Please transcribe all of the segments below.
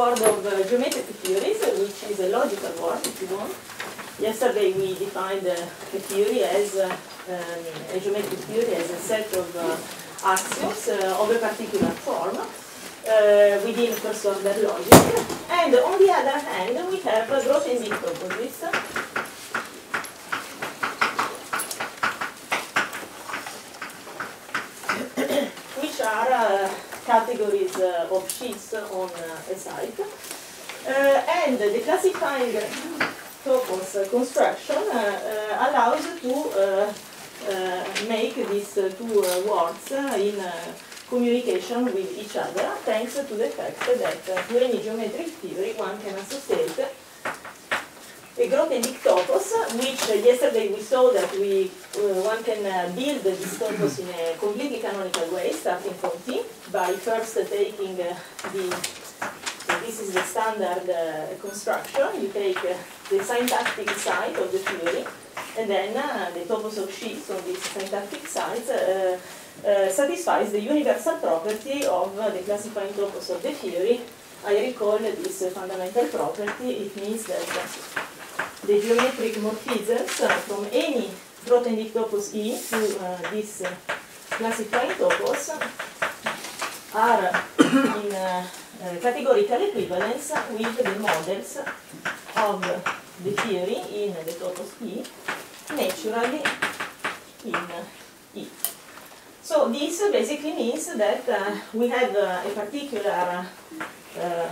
word of uh, geometric theories, which is a logical world, if you want. Yesterday we defined uh, the theory as uh, um, a geometric theory as a set of uh, axioms uh, of a particular form uh, within first order logic. And on the other hand, we have uh, Grothendieck toposes. Categories uh, of sheets on uh, a site. Uh, and the classifying topos construction allows to make these two words in communication with each other thanks to the fact that to any geometric theory one can associate a Grothendieck topos, which uh, yesterday we saw that we uh, one can uh, build this topos in a completely canonical way, starting from T, by first taking the, this is the standard uh, construction, you take uh, the syntactic site of the theory, and then uh, the topos of sheaves on these syntactic sites satisfies the universal property of the classifying topos of the theory. I recall this fundamental property, it means that the geometric morphisms from any Grothendieck topos E to uh, this classifying topos are in categorical equivalence with the models of the theory in the topos E naturally in E. So this basically means that uh, we have uh, a particular uh,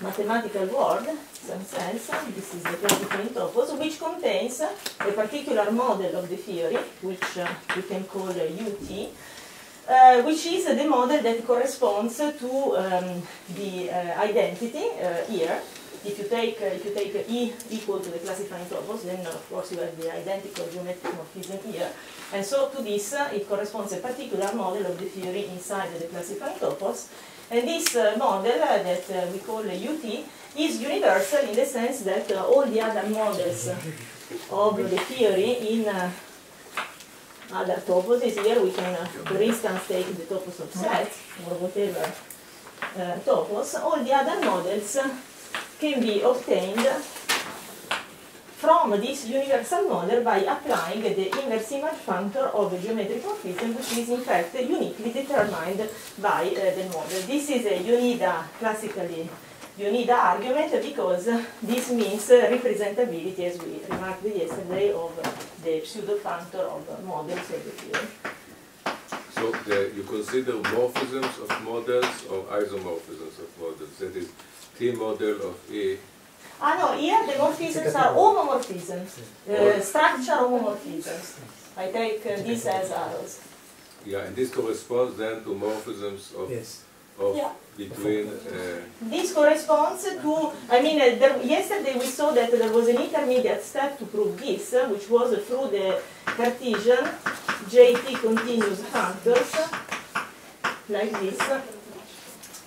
mathematical word, some sense, this is the classifying topos, which contains a particular model of the theory, which uh, we can call UT, uh, which is the model that corresponds to um, the uh, identity uh, here. If you take uh, if you take E equal to the classifying topos, then of course you have the identical geometric morphism here. And so to this, uh, it corresponds a particular model of the theory inside the classifying topos. And this uh, model uh, that uh, we call UT is universal in the sense that all the other models of the theory in other toposes, here. We can, for instance, take the topos of sets or whatever topos, all the other models can be obtained from this universal model by applying the inverse image functor of the geometric morphism, which is in fact uniquely determined by uh, the model. This is a Yoneda, classically Yoneda argument, because this means representability, as we remarked yesterday, of the pseudo functor of models of the theory. So the, you consider morphisms of models or isomorphisms of models? That is, T model of E. Ah no, here the morphisms are homomorphisms, uh, structure homomorphisms. I take uh, this as arrows. Yeah, and this corresponds then to morphisms of, Yes. of Yeah. between. Uh, This corresponds to, I mean, uh, there, yesterday we saw that there was an intermediate step to prove this, uh, which was through the Cartesian JT continuous functors, like this.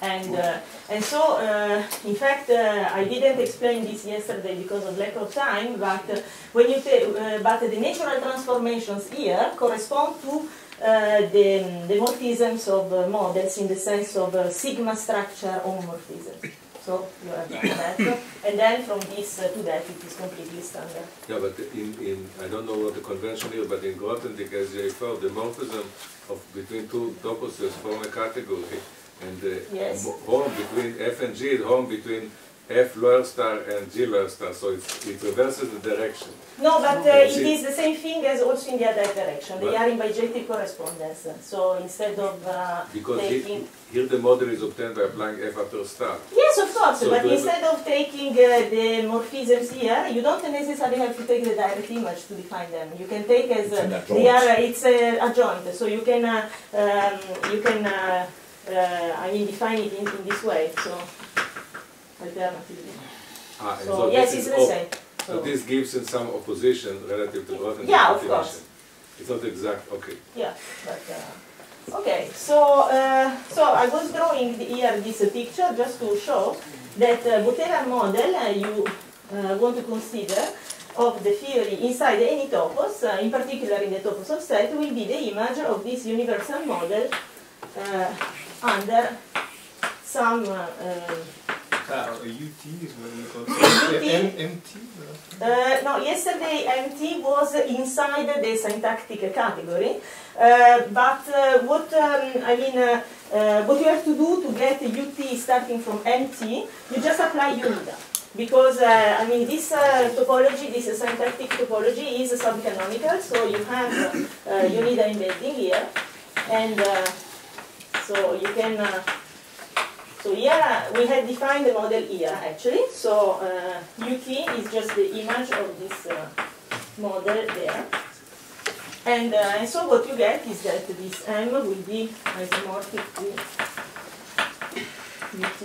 And, uh, and so, uh, in fact, uh, I didn't explain this yesterday because of lack of time, but uh, when you uh, but the natural transformations here correspond to uh, the, the morphisms of models in the sense of sigma structure homomorphism. So you have that, and then from this to that it is completely standard. yeah, but in, in I don't know what the convention is, but in Grothendieck SGA4, the morphism of between two toposes form a category, and the Yes. hom between F and G is hom between F lower star and G lower star, so it's, it reverses the direction. No, but uh, it is the same thing as also in the other direction. They But- are in bijective correspondence. So instead of uh, Because taking he, here the model is obtained by applying F after star. Yes, of course, So but instead of taking uh, the morphisms here, you don't necessarily have to take the direct image to define them. You can take as It's an uh, adjoint. they are. Uh, it's uh, adjoint, so you can uh, um, you can uh, I mean define it in, in this way. So alternatively. Ah, So, this yes, it's the same. So this gives in some opposition relative to Grothendieck Yeah, of course. It's not exact, okay. Yeah, but uh, okay. So uh, so I was drawing here this picture just to show that uh, whatever model uh, you uh, want to consider of the theory inside any topos, uh, in particular in the topos of set, will be the image of this universal model uh, under some uh, Ah, a UT is what we call UT. MT? Uh, no, yesterday MT was inside the syntactic category, uh, but uh, what um, I mean, uh, uh, what you have to do to get UT starting from MT, you just apply Yoneda. Because uh, I mean, this uh, topology, this syntactic topology is subcanonical, so you have uh, Yoneda embedding here, and uh, so you can. Uh, so here we had defined the model here actually. So uh, is just the image of this uh, model there. And, uh, and so what you get is that this M will be isomorphic to UT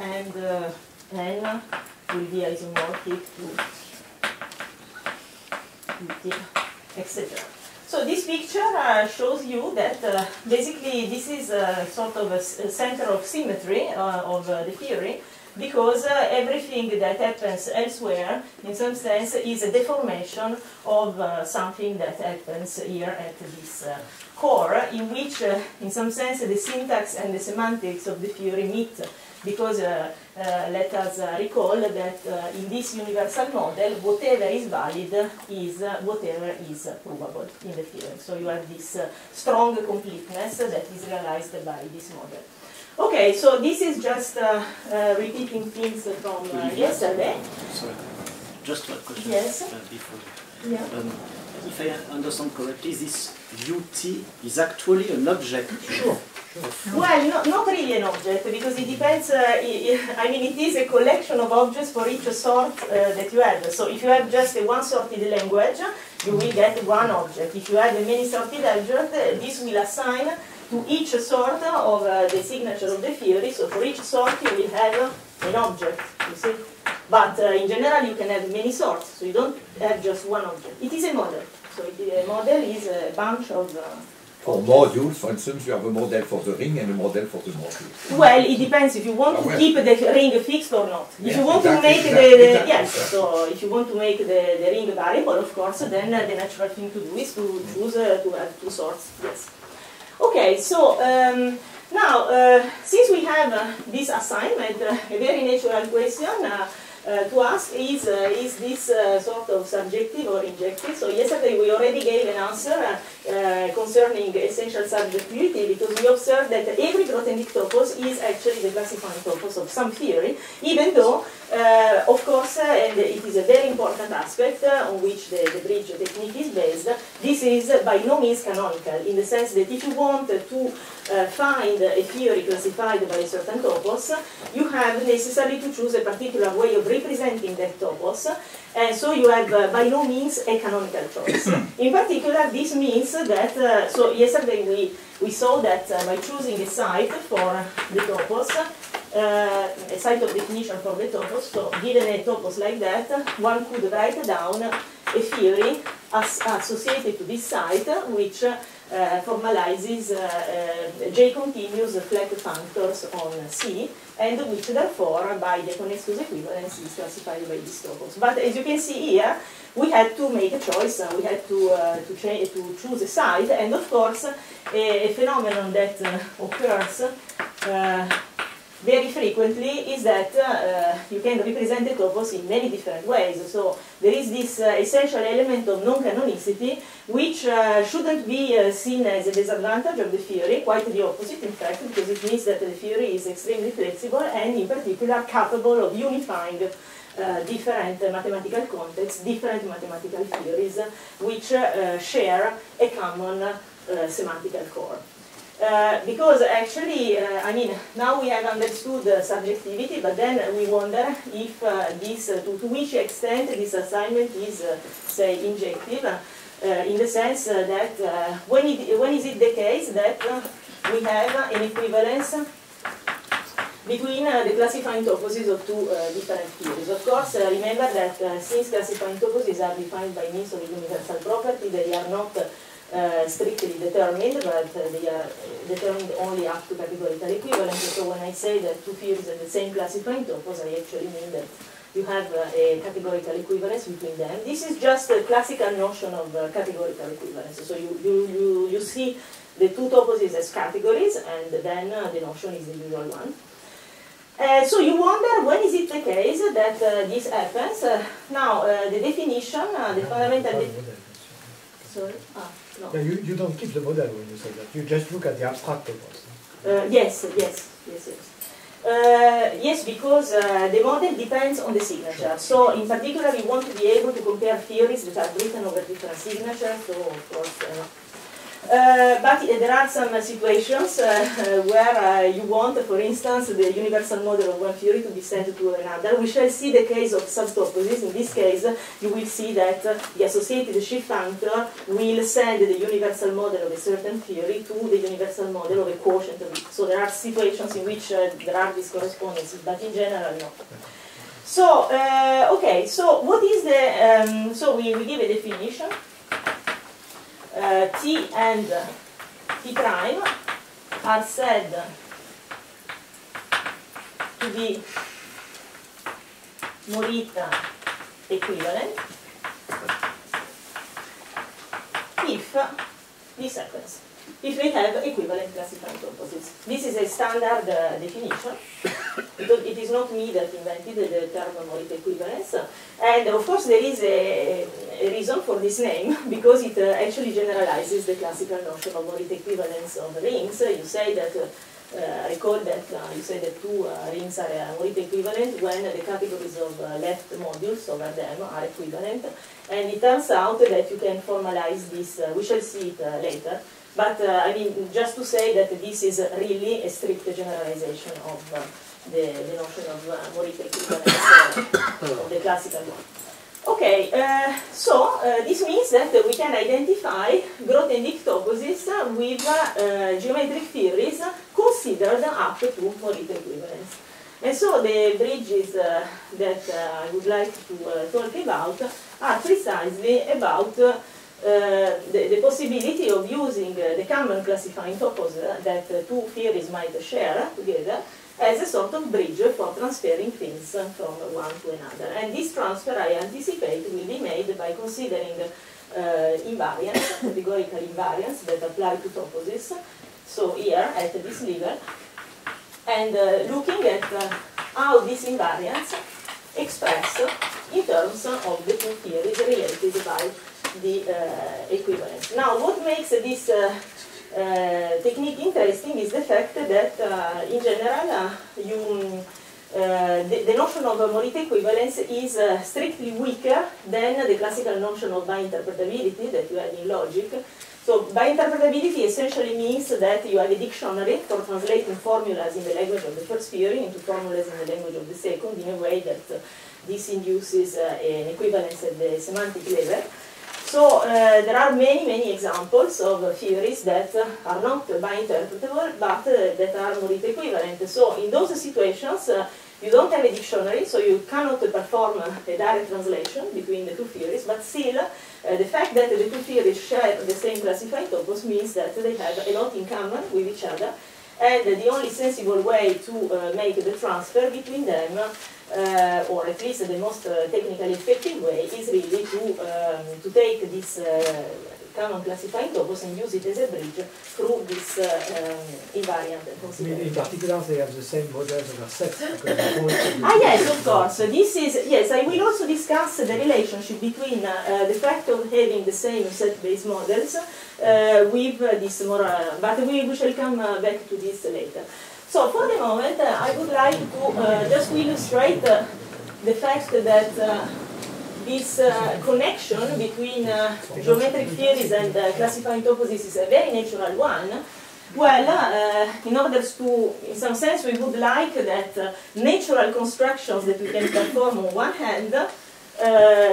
and uh, N will be isomorphic to UT, etc. So this picture uh, shows you that uh, basically this is a sort of a, center of symmetry uh, of uh, the theory because uh, everything that happens elsewhere in some sense is a deformation of something that happens here at this core in which in some sense the syntax and the semantics of the theory meet because let us uh, recall that uh, in this universal model, whatever is valid is whatever is provable in the theory. So you have this strong completeness that is realized by this model. Okay, so this is just repeating things from yesterday. Sorry, just one question Yes. uh, before. Yeah. Um, if I understand correctly, this UT is actually an object. Sure. Well, no, not really an object because it depends. Uh, i- mean, it is a collection of objects for each sort uh, that you have. So if you have just a one-sorted language, you will get one object. If you have a many-sorted object, uh, this will assign to each sort of uh, the signature of the theory. So for each sort, you will have an object. You see. But uh, in general, you can have many sorts, so you don't have just one object. It is a model. So it, a model is a bunch of. Uh, For modules, for instance, you have a model for the ring and a model for the module. Well, it depends if you want Ah, to well. keep the ring fixed or not. If you want to make exactly, the, the exactly. yes, so if you want to make the, the ring variable, of course, then uh, the natural thing to do is to choose uh, to have two sorts. Yes. Okay, so um, now uh, since we have uh, this assignment, uh, a very natural question. Uh, to ask is, uh, is this uh, sort of surjective or injective? So yesterday we already gave an answer concerning essential surjectivity because we observed that every Grothendieck topos is actually the classifying topos of some theory, even though, of course, and it is a very important aspect on which the, the bridge technique is based, this is by no means canonical in the sense that if you want to uh, find a theory classified by a certain topos, you have necessarily to choose a particular way of representing that topos, and so you have uh, by no means a canonical choice. In particular, this means that, uh, so yesterday we, we saw that uh, by choosing a site for the topos, uh, a site of definition for the topos, so given a topos like that, one could write down a theory as associated to this site, which formalizes uh, uh, J-continuous flat functors on C, and which therefore, by the Diaconescu equivalence, is classified by this topos. But as you can see here, we had to make a choice, uh, we had to, uh, to, to choose a site, and of course, a, a phenomenon that uh, occurs uh, very frequently is that uh, you can represent the topos in many different ways. So there is this uh, essential element of non-canonicity, which uh, shouldn't be uh, seen as a disadvantage of the theory, quite the opposite in fact, because it means that the theory is extremely flexible and in particular capable of unifying uh, different mathematical contexts, different mathematical theories, which uh, share a common semantical core. Uh, because actually, uh, I mean, now we have understood surjectivity, but then we wonder if uh, this, uh, to, to which extent this assignment is, uh, say, injective, uh, in the sense uh, that when, it, when is it the case that we have an equivalence between the classifying toposes of two different theories. Of course, remember that since classifying toposes are defined by means of universal property, they are not uh, strictly determined, but uh, they are determined only up to categorical equivalence. So when I say that two fields are the same classifying topos, I actually mean that you have uh, a categorical equivalence between them. This is just a classical notion of uh, categorical equivalence. So you, you, you, you see the two toposes as categories, and then uh, the notion is the usual one. Uh, so you wonder when is it the case that uh, this happens? Uh, now uh, the definition, uh, the fundamental. De Sorry, ah, no. You, you don't keep the model when you say that. You just look at the abstract topos. Uh, yes, yes, yes, yes. Uh, yes, because uh, the model depends on the signature. So, in particular, we want to be able to compare theories that are written over different signatures. So, of course, uh, uh, but uh, there are some uh, situations uh, where uh, you want, for instance, the universal model of one theory to be sent to another. We shall see the case of subtoposes. In this case, you will see that the associated sheaf functor will send the universal model of a certain theory to the universal model of a quotient. So there are situations in which uh, there are these correspondences, but in general, no. So, okay, so what is the, um, so we, we give a definition uh, T and T prime are said to be Morita equivalent. If this happens if we have equivalent classifying toposes. This is a standard uh, definition. it is not me that invented the term Morita equivalence. And of course there is a, a reason for this name, because it uh, actually generalizes the classical notion of Morita equivalence of rings. You say that uh, uh, recall that uh, you say that two uh, rings are uh, equivalent when the categories of uh, left modules over them are equivalent. And it turns out that you can formalize this, uh, we shall see it later, but uh, I mean, just to say that this is really a strict generalization of uh, the, the notion of uh, Morita equivalence uh, the classical one. Okay, uh, so uh, this means that we can identify Grothendieck toposes with uh, geometric theories considered up to Morita equivalence. And so the bridges that I would like to talk about are precisely about uh, the, the, possibility of using uh, the common classifying topos uh, that two theories might share together as a sort of bridge for transferring things from one to another. And this transfer, I anticipate, will be made by considering uh, invariants, categorical invariants that apply to toposes, so here at this level, and uh, looking at uh, how these invariants express in terms of the two theories related by the uh, equivalence. Now, what makes this uh, uh, technique interesting is the fact that, in general, you uh, the, the, notion of Morita equivalence is uh, strictly weaker than the classical notion of bi-interpretability that you have in logic. So bi-interpretability essentially means that you have a dictionary for translating formulas in the language of the first theory into formulas in the language of the second in a way that uh, this induces an equivalence at the semantic level. So uh, there are many, many examples of uh, theories that uh, are not bi-interpretable, but uh, that are Morita equivalent. So in those situations, uh, you don't have a dictionary, so you cannot perform a direct translation between the two theories, but still, uh, the fact that the two theories share the same classified topos means that they have a lot in common with each other, and the only sensible way to make the transfer between them uh, or at least the most uh, technically effective way is really to, um, to take this uh, common classifying topos and use it as a bridge through this uh, um, invariant consideration. In particular, they have the same models over sets. ah, yes, of course. This is, yes, I will also discuss the relationship between uh, the fact of having the same set-based models uh, with this more, but we, we shall come back to this later. So for the moment, uh, I would like to uh, just illustrate uh, the fact that uh, this uh, connection between uh, geometric theories and classifying toposes is a very natural one. Well, in order to, in some sense, we would like that natural constructions that we can perform on one hand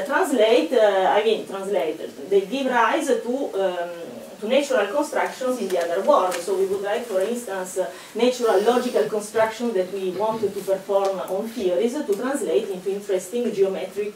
translate, I mean, translate, they give rise to um, to natural constructions in the other world. So we would like, for instance, uh, natural logical construction that we wanted to perform on theories to translate into interesting geometric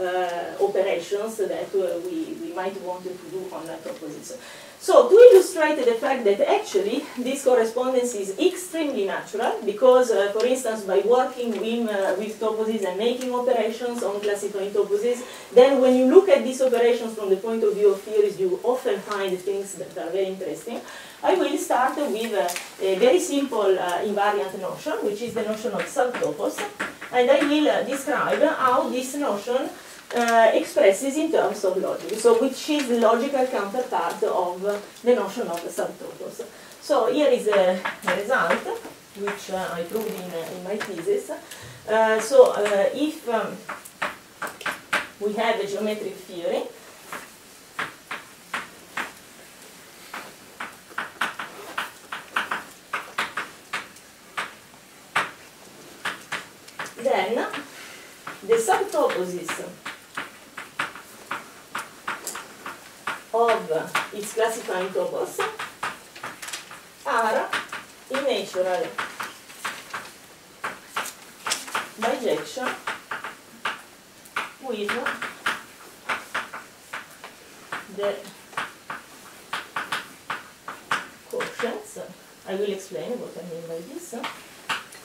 uh, operations that uh, we, we might want to do on toposes. So to illustrate the fact that actually this correspondence is extremely natural because, uh, for instance, by working with, uh, with toposes and making operations on classifying toposes, then when you look at these operations from the point of view of theories, you often find things that are very interesting. I will start with uh, a very simple uh, invariant notion, which is the notion of subtopos, and I will uh, describe how this notion expresses in terms of logic, so which is the logical counterpart of the notion of the subtopos. So here is a, result, which uh, I proved in, uh, in my thesis. So if um, we have a geometric theory, then the subtoposes of its classifying topos are in natural bijection with the quotients. I will explain what I mean by this.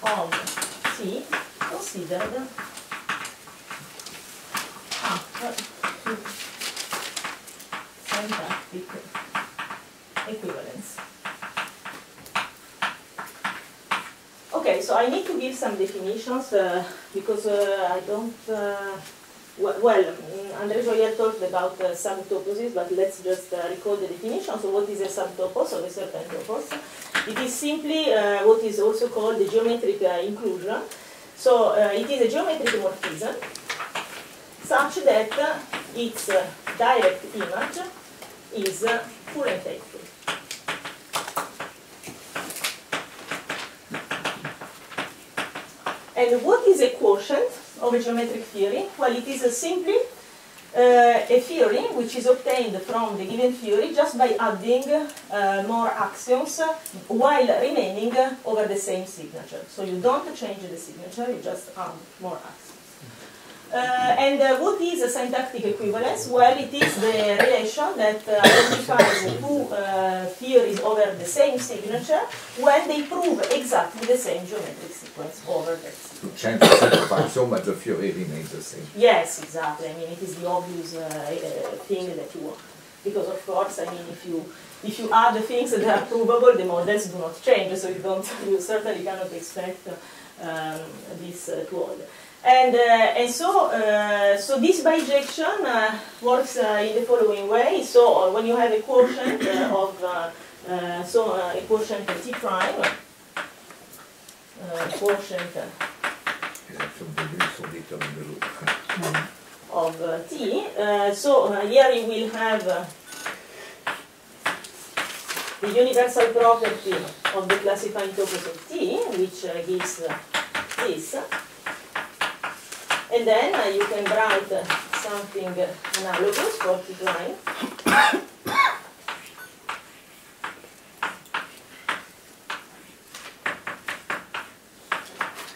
Of T considered half syntactic equivalence. Okay, so I need to give some definitions uh, because uh, I don't. Uh, well, mm, André Joyal talked about uh, subtoposes, but let's just recall the definition. So, what is a subtopos of a certain topos? It is simply what is also called the geometric inclusion. So, it is a geometric morphism such that its direct image is full and faithful. And what is a quotient of a geometric theory? Well, it is simply uh, a theory which is obtained from the given theory just by adding uh, more axioms while remaining over the same signature. So you don't change the signature, you just add more axioms. Uh, and uh, what is a syntactic equivalence? Well, it is the relation that uh, identifies two uh, theories over the same signature when they prove exactly the same geometric sequents over that change the set of but the theory remains the same. Yes, exactly. I mean, it is the obvious uh, uh, thing that you want. Because of course, I mean, if you if you add the things that are provable, the models do not change. So you don't, you certainly cannot expect um, this uh, to hold. And uh, and so uh, so this bijection uh, works uh, in the following way. So uh, when you have a quotient uh, of uh, uh, so uh, a quotient t prime, uh, quotient Les actions de l'une sont déterminent de l'autre. of uh, t. Uh, so uh, here we will have the universal property of the classifying topos of t, which uh, gives this. And then uh, you can write uh, something uh, analogous for t prime.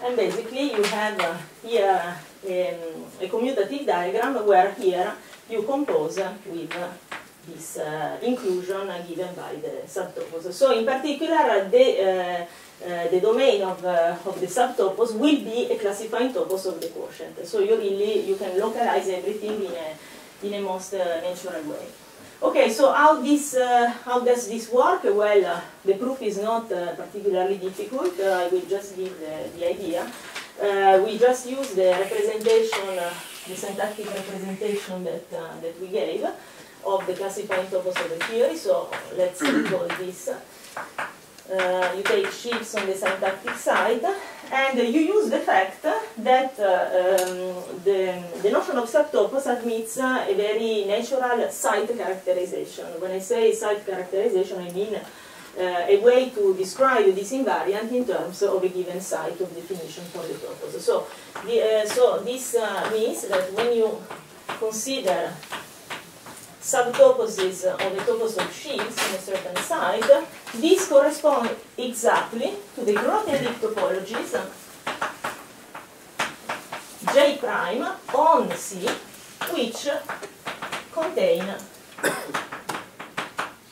And basically you have uh, here um, a commutative diagram where here you compose uh, with uh, this uh, inclusion uh, given by the subtopos. So in particular, uh, the, uh, the domain of, uh, of the subtopos will be a classifying topos of the quotient. So you really, you can localize everything in a, in a most uh, natural way. Okay, so how this uh, how does this work? Well, uh, the proof is not particularly difficult. I will just give the, the idea. We just use the representation, the syntactic representation that that we gave of the classifying topos of the theory. So let's call this. Uh, you take sheaves on the syntactic site, and you use the fact that uh, um, the, the notion of subtopos admits uh, a very natural site characterization. When I say site characterization, I mean uh, a way to describe this invariant in terms of a given site of definition for the topos. So, the, uh, so this uh, means that when you consider subtoposes of a topos of sheaves on a certain site, these correspond exactly to the Grothendieck topologies J prime on C which contain,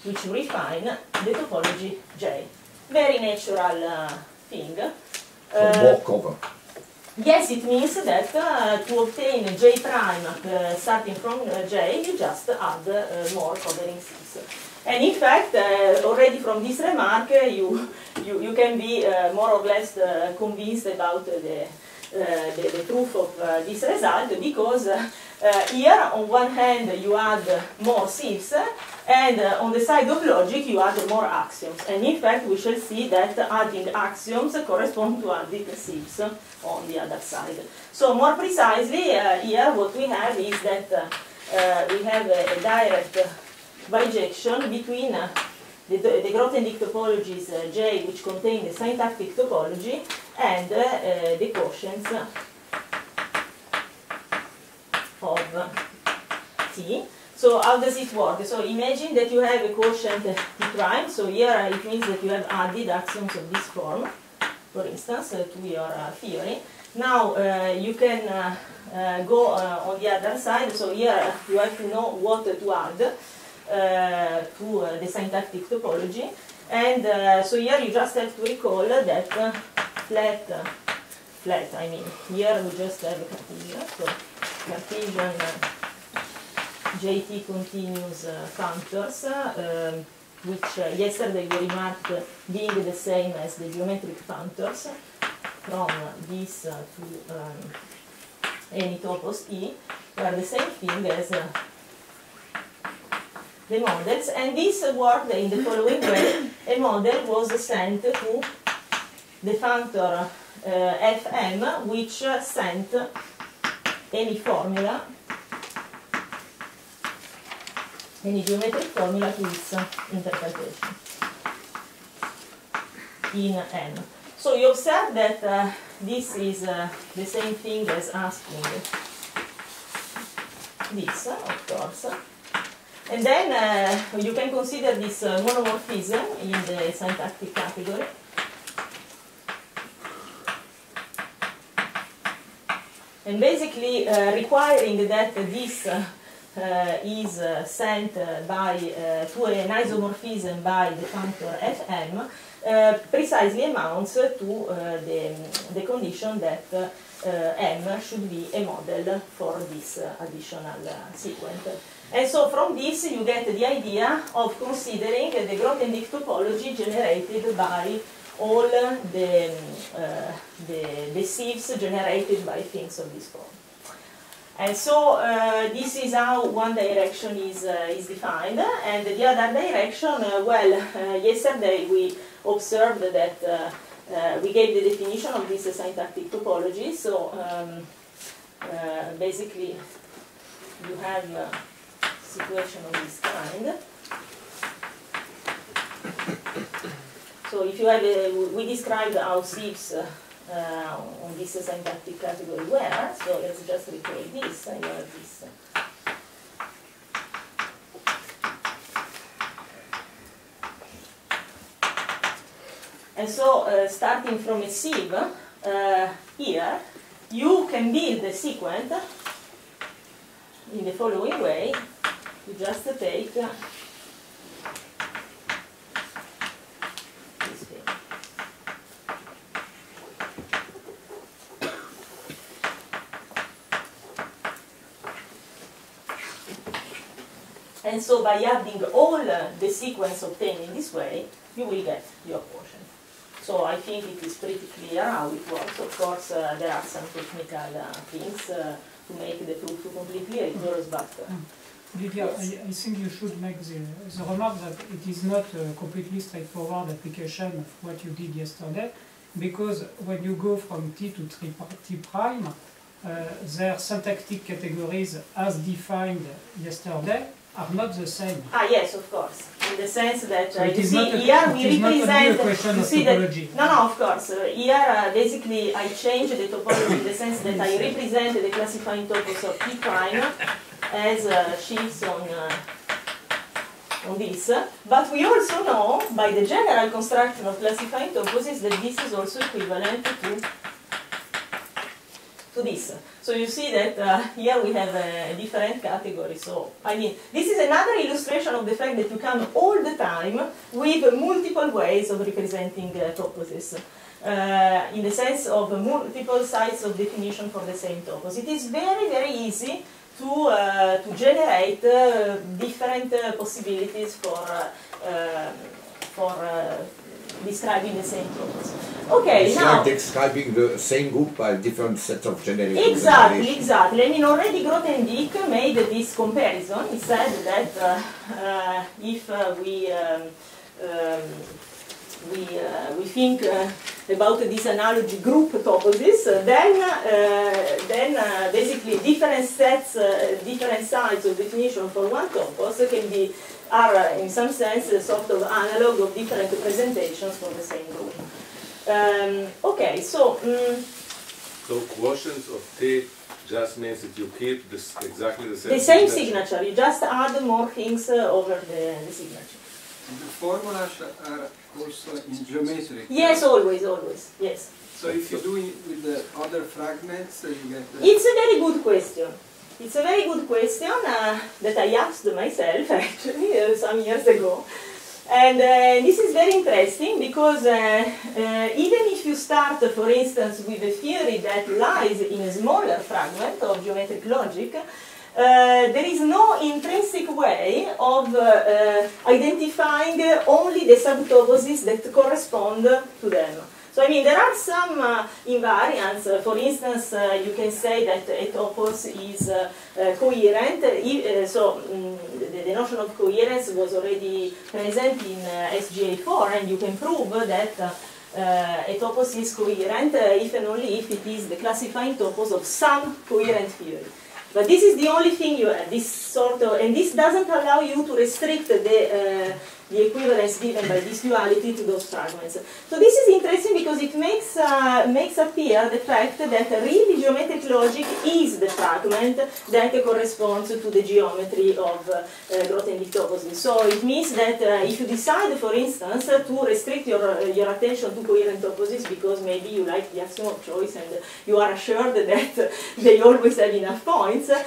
which refine the topology J. Very natural uh, thing. So Uh, cover. Yes, it means that uh, to obtain J prime uh, starting from uh, J, you just add uh, more covering sieves. And in fact, uh, already from this remark, uh, you, you, you can be more or less convinced about the, the, the truth of this result because here on one hand you add more sieves and uh, on the side of logic you add more axioms. And in fact we shall see that adding axioms correspond to adding sieves on the other side. So more precisely uh, here what we have is that uh, uh, we have a, a direct bijection between uh, the, the Grothendieck topologies uh, J which contain the syntactic topology and the quotients of T. So how does it work? So imagine that you have a quotient T prime. So here it means that you have added axioms of this form, for instance, uh, to your uh, theory. Now uh, you can uh, uh, go uh, on the other side. So here you have to know what to add uh, to uh, the syntactic topology. And uh, so here you just have to recall that uh, flat, uh, flat, I mean, here we just have Cartesian. So Cartesian uh, JT continuous uh, functors, uh, um, which uh, yesterday we remarked uh, being the same as the geometric functors from uh, this uh, to um, any topos E, are the same thing as uh, the models. And this worked in the following way. A model was sent to the functor uh, Fm, which uh, sent any formula any geometric formula to its interpretation in n. So you observe that uh, this is uh, the same thing as asking this, uh, of course. And then uh, you can consider this uh, monomorphism in the syntactic category. And basically uh, requiring that this is uh, sent uh, by uh, to an isomorphism by the functor fm uh, precisely amounts to uh, the, the condition that uh, m should be a model for this uh, additional uh, sequent. And so from this you get the idea of considering the Grothendieck topology generated by all the, uh, the, the sieves generated by things of this form. And so uh, this is how one direction is, uh, is defined. And the other direction, uh, well, uh, yesterday we observed that uh, uh, we gave the definition of this syntactic topology. So um, basically you have a situation of this kind. So if you have a, we described how sieves uh, on this syntactic category were, so let's just recall this, have this. And so uh, starting from a sieve uh, here, you can build a sequent in the following way. You just take uh, this thing. And so by adding all uh, the sequents obtained in this way, you will get your quotient. So I think it is pretty clear how it works. Of course, uh, there are some technical uh, things uh, to make the proof completely rigorous, but uh, Lydia, Yes. I, I think you should make the, the remark that it is not a completely straightforward application of what you did yesterday, because when you go from T to tri- T prime, uh, their syntactic categories as defined yesterday are not the same. ah yes, of course, in the sense that uh, you see a- here we represent. you see that. No, no, of course. Uh, here, uh, basically, I change the topology in the sense that I represent the classifying topos of P prime as uh, sheaves on, uh, on this. But we also know, by the general construction of classifying toposes, that this is also equivalent to, to this. So you see that uh, here we have a different category. So I mean, this is another illustration of the fact that you come all the time with multiple ways of representing uh, toposes. Uh, in the sense of multiple sites of definition for the same topos. It is very, very easy to, uh, to generate uh, different uh, possibilities for, uh, for describing the same topos. Okay, it's now... like describing the same group by different sets of generated Exactly, exactly. I mean, already Grothendieck made this comparison. He said that if we um, um, we, uh, we think uh, about this analogy group toposes, uh, then, then basically different sets, different sites of definition for one topos can be, are in some sense a sort of analog of different representations for the same group. Um, okay, so... Um, so quotients of T just means that you keep this exactly the same The same signature, signature. you just add more things over the, the signature. The formulas are also in geometric. Yes, always, always, yes. So if you do it with the other fragments, uh, you get the... It's a very good question. It's a very good question uh, that I asked myself, actually, uh, some years ago. And uh, this is very interesting because uh, uh, even if you start, for instance, with a theory that lies in a smaller fragment of geometric logic, uh, there is no intrinsic way of identifying only the subtoposes that correspond to them. So I mean, there are some uh, invariants. Uh, for instance, uh, you can say that a topos is coherent. so um, the, the, notion of coherence was already present in SGA4, and you can prove that a topos is coherent if and only if it is the classifying topos of some coherent theory. But this is the only thing you have, this sort of, and this doesn't allow you to restrict the uh, the equivalence given by this duality to those fragments. So this is interesting because it makes, uh, makes appear the fact that really geometric logic is the fragment that corresponds to the geometry of uh, Grothendieck toposes. So it means that uh, if you decide, for instance, to restrict your, uh, your attention to coherent toposes because maybe you like the axiom of choice and you are assured that they always have enough points, uh,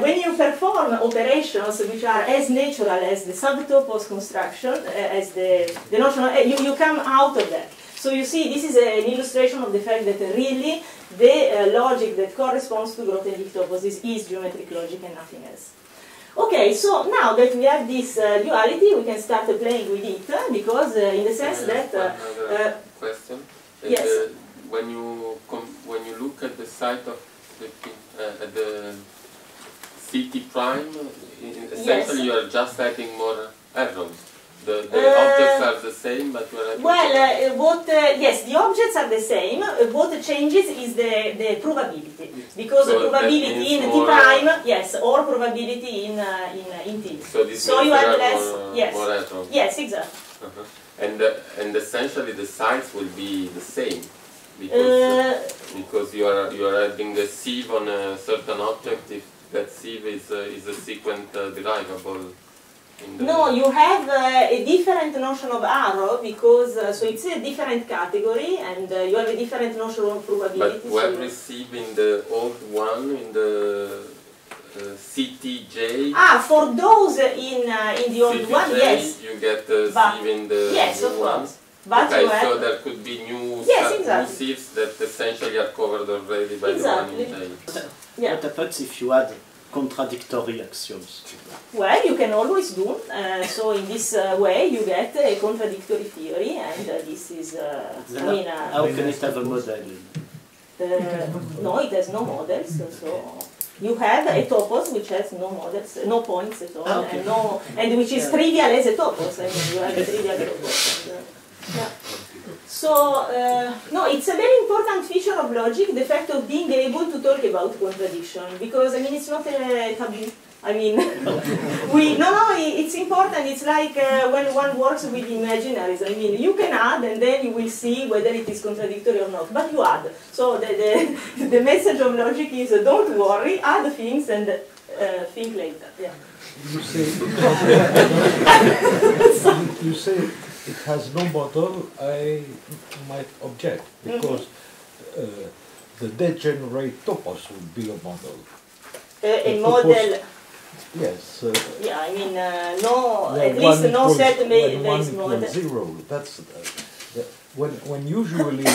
when you perform operations which are as natural as the subtopos construction, uh, as the, the notion of, uh, you, you come out of that. So you see, this is an illustration of the fact that really the uh, logic that corresponds to Grothendieck toposes is geometric logic and nothing else. Okay, so now that we have this uh, duality, we can start uh, playing with it uh, because in the sense that... question. yes. when you when you look at the site of the, the CT prime, essentially yes. you are just adding more errors. The, the uh, objects are the same, but well, uh, what uh, yes, the objects are the same. Uh, what changes is the the provability because so the provability in T prime, yes, or provability in uh, in in T. So this so you have less, more, yes, more yes, exactly. -huh. And uh, and essentially the size will be the same because because you are you are adding a sieve on a certain object if that sieve is is a sequent derivable. No, you have uh, a different notion of arrow because uh, so it's a different category and uh, you have a different notion of provability. But when so receiving the old one in the uh, CTJ. Ah, for those in uh, in the old CTJ, one, yes. You get the sieve in the yes, new of one. course. But okay, have, so there could be new, yes, exactly. new sieves that essentially are covered already by exactly. the one in J. Yeah. What happens if you add contradictory axioms? Well, you can always do. Uh, so in this uh, way, you get a contradictory theory, and uh, this is. Uh, I mean, uh, how can it have a model? no, it has no models. So you have a topos which has no models, no points at all, ah, okay. and no, and which is trivial as a topos. I mean, you have a trivial topos. And, yeah. So, uh, no, it's a very important feature of logic, the fact of being able to talk about contradiction, because, I mean, it's not a taboo. I mean, we, no, no, it's important. It's like uh, when one works with imaginaries. I mean, you can add and then you will see whether it is contradictory or not, but you add. So the, the, the message of logic is uh, don't worry, add things and uh, think later. Yeah. You say, you say it has no model, I might object because uh, the degenerate topos would be a model. A, a model, Yes. Uh, yeah, I mean, uh, no, at least no set one model. zero. That's uh, the- when when usually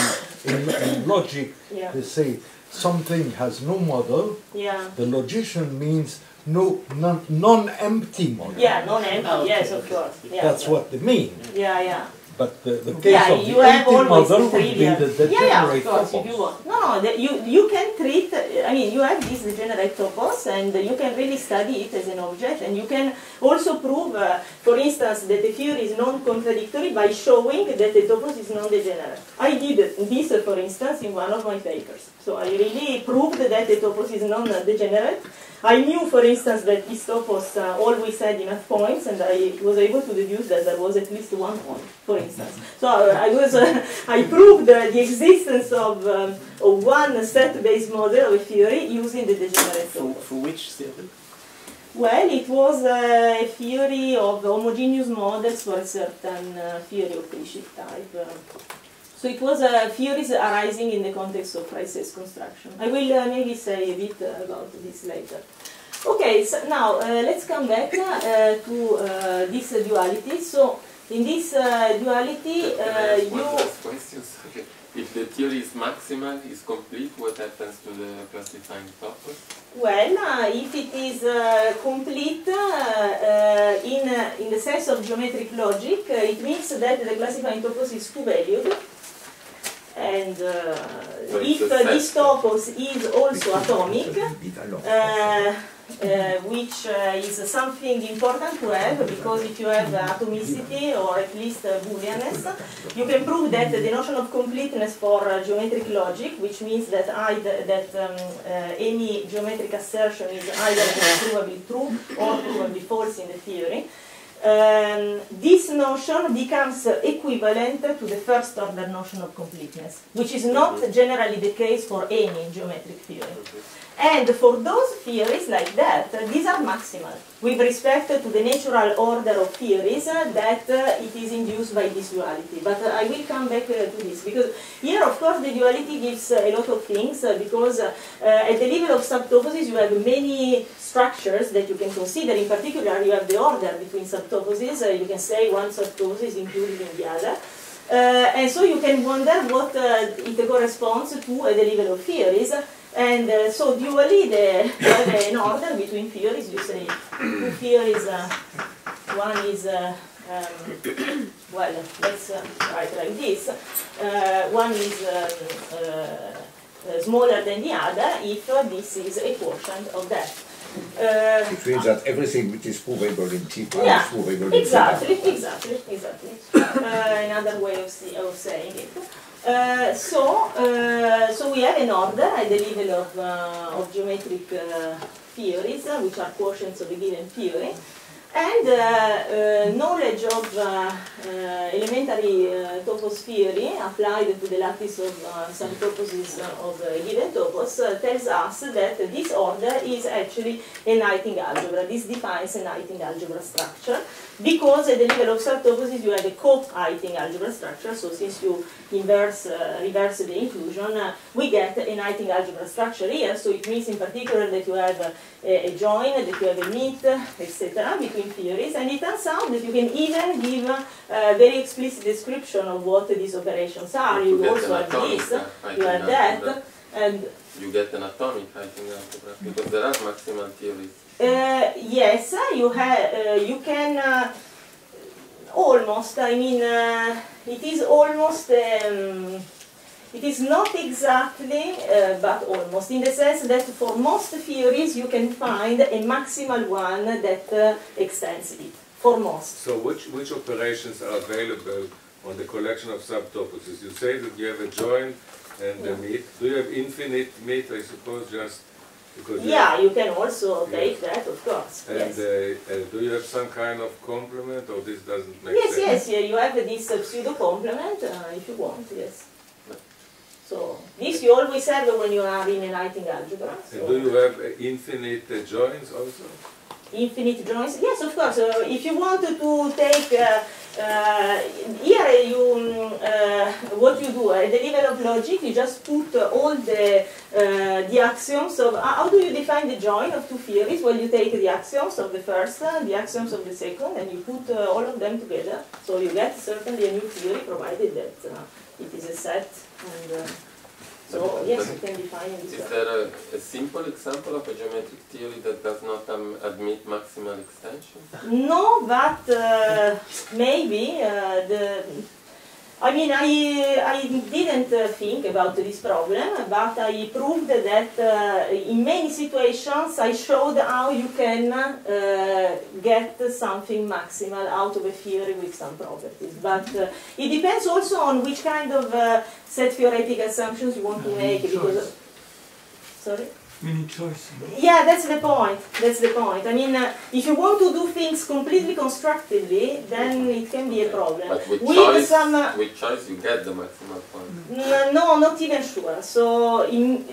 in, in logic Yeah, they say something has no model. yeah. The logician means no non, non-empty model. Yeah, non-empty, Ah, okay, yes, of course. Yeah, That's yeah. what they mean. Yeah, yeah. But the, the case Yeah, of you the have empty model the would be trivial. the yeah, yeah, of degenerate course, if you want. No, no, the, you, you can treat, I mean, you have this degenerate topos and you can really study it as an object and you can also prove, uh, for instance, that the theory is non-contradictory by showing that the topos is non-degenerate. I did this, uh, for instance, in one of my papers. So I really proved that the topos is non-degenerate. I knew, for instance, that this topos uh, always had enough points, and I was able to deduce that there was at least one point, for instance. So uh, I was, uh, I proved uh, the existence of, um, of one set-based model of a theory using the degenerate For, for which theory? Well, it was uh, a theory of homogeneous models for a certain uh, theory of presheaf type. So it was uh, theories arising in the context of Fraïssé's construction. I will uh, maybe say a bit uh, about this later. Okay, so now uh, let's come back uh, to uh, this duality. So in this uh, duality, uh, you. If the theory is maximal, is complete, what happens to the classifying topos? Well, uh, if it is uh, complete uh, uh, in, uh, in the sense of geometric logic, it means that the classifying topos is two-valued. And uh, if uh, this set. topos is also atomic, uh, uh, which uh, is something important to have because if you have atomicity or at least uh, Booleanness, you can prove that the notion of completeness for uh, geometric logic, which means that either that um, uh, any geometric assertion is either provably true or provably false in the theory. Um, this notion becomes equivalent to the first order notion of completeness, which is not generally the case for any geometric theory. And for those theories like that, these are maximal with respect to the natural order of theories uh, that uh, it is induced by this duality. But uh, I will come back to this because here, of course, the duality gives a lot of things because at the level of subtoposes you have many structures that you can consider. In particular, you have the order between subtoposes. You can say one subtopos is included in the other. Uh, and so you can wonder what uh, it corresponds to at the level of theories. And uh, so dually, the, have an order between theories. You say two theories, uh, one is, uh, um, well, let's uh, write like this. Uh, one is um, uh, uh, smaller than the other if uh, this is a quotient of that. Uh, Which means that everything which is provable in T prime Yeah, is provable in Exactly, theta. exactly, exactly. Uh, another way of, see, of saying it. Uh, so, uh, so we have an order at the level of, uh, of geometric theories, which are quotients of a given theory, and uh, uh, knowledge of uh, uh, elementary uh, topos theory applied to the lattice of some of a given topos tells us that this order is actually a Heyting algebra. This defines a Heyting algebra structure because at the level of subtoposes you have a co-Heyting algebra structure. So since you inverse, reverse the inclusion, we get a Heyting algebra structure here. So it means in particular that you have a, a join, that you have a meet, etc. between theories. And it turns out that you can even give uh, a very explicit description of what these operations are. You You also have this, uh, you have that, and You get an atomic Heyting algebra because there are maximal theories. Uh, yes, you have. Uh, you can uh, almost. I mean, uh, it is almost. Um, it is not exactly, uh, but almost, in the sense that for most theories you can find a maximal one that uh, extends it. For most. So which, which operations are available on the collection of subtoposes? You say that you have a join and a meet. Do you have infinite meet, I suppose, just because you Yeah, have- you can also Yes. take that, of course. And yes. uh, uh, do you have some kind of complement or this doesn't make Yes, sense? yes, yeah, you have this uh, pseudo complement uh, if you want, yes. So this you always have when you are in a Heyting algebra. So. do you have uh, infinite uh, joins also? infinite joins. Yes, of course. Uh, if you want to take uh, uh, here, you um, uh, what you do at the level of logic, you just put all the the axioms of how do you define the join of two theories? Well, you take the axioms of the first, the axioms of the second, and you put all of them together. So you get certainly a new theory, provided that it is a set and. So yes, you can define this. Is there a, a, simple example of a geometric theory that does not um, admit maximal extension? No, but uh, maybe uh, the I mean, I, I didn't uh, think about this problem, but I proved that uh, in many situations I showed how you can uh, get something maximal out of a theory with some properties. But uh, it depends also on which kind of uh, set theoretic assumptions you want to make. Because, sorry? Many choices. Yeah, that's the point. That's the point. I mean, uh, if you want to do things completely constructively, then it can be a problem. But with, with choice, some, uh, with choice, you get the maximum point. No, not even sure. So in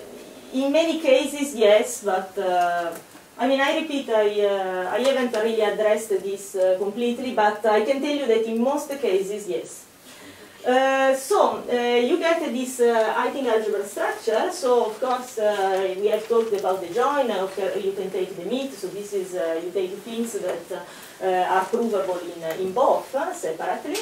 in many cases, yes, but. Uh, I mean, I repeat, I, uh, I haven't really addressed this uh, completely, but I can tell you that in most cases, yes. Uh, so, uh, you get this uh, Heyting algebra structure. So, of course, uh, we have talked about the join. Uh, okay, you can take the meet. So, this is, uh, you take things that uh, are provable in, in both separately.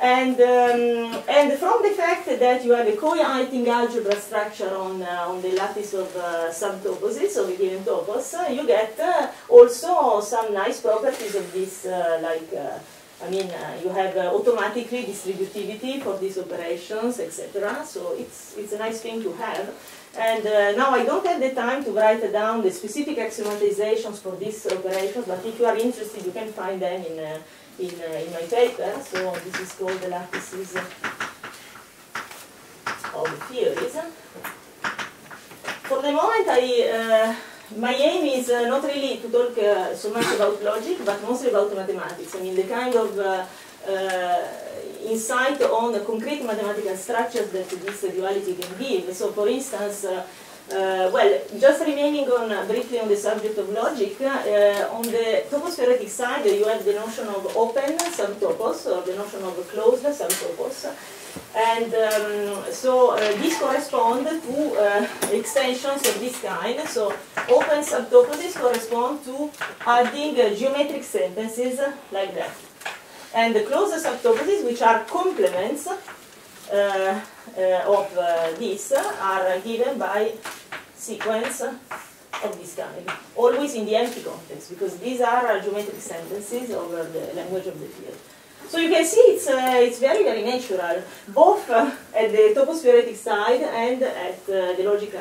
And, um, and from the fact that you have a co-Heyting algebra structure on, on the lattice of some subtoposes of a given topos, you get also some nice properties of this, like I mean, uh, you have uh, automatically distributivity for these operations, etc. So it's, it's a nice thing to have. And uh, now I don't have the time to write down the specific axiomatizations for these operations, but if you are interested, you can find them in, uh, in, uh, in my paper. So this is called the lattices of theories. For the moment, I uh, my aim is uh, not really to talk uh, so much about logic, but mostly about mathematics. I mean, the kind of uh, uh insight on the concrete mathematical structures that this duality can give. So, for instance, uh, uh, well, just remaining on briefly on the subject of logic, on the topos theoretic side, you have the notion of open subtopos, or the notion of closed subtopos. And um, so uh, these correspond to uh, extensions of this kind. So open subtoposes correspond to adding uh, geometric sentences like that. And the closed subtoposes, which are complements uh, uh, of uh, this, are given by sequence of this kind, always in the empty context, because these are geometric sentences over the language of the field. So you can see it's, uh, it's very, very natural, both uh, at the topos-theoretic side and at uh, the logical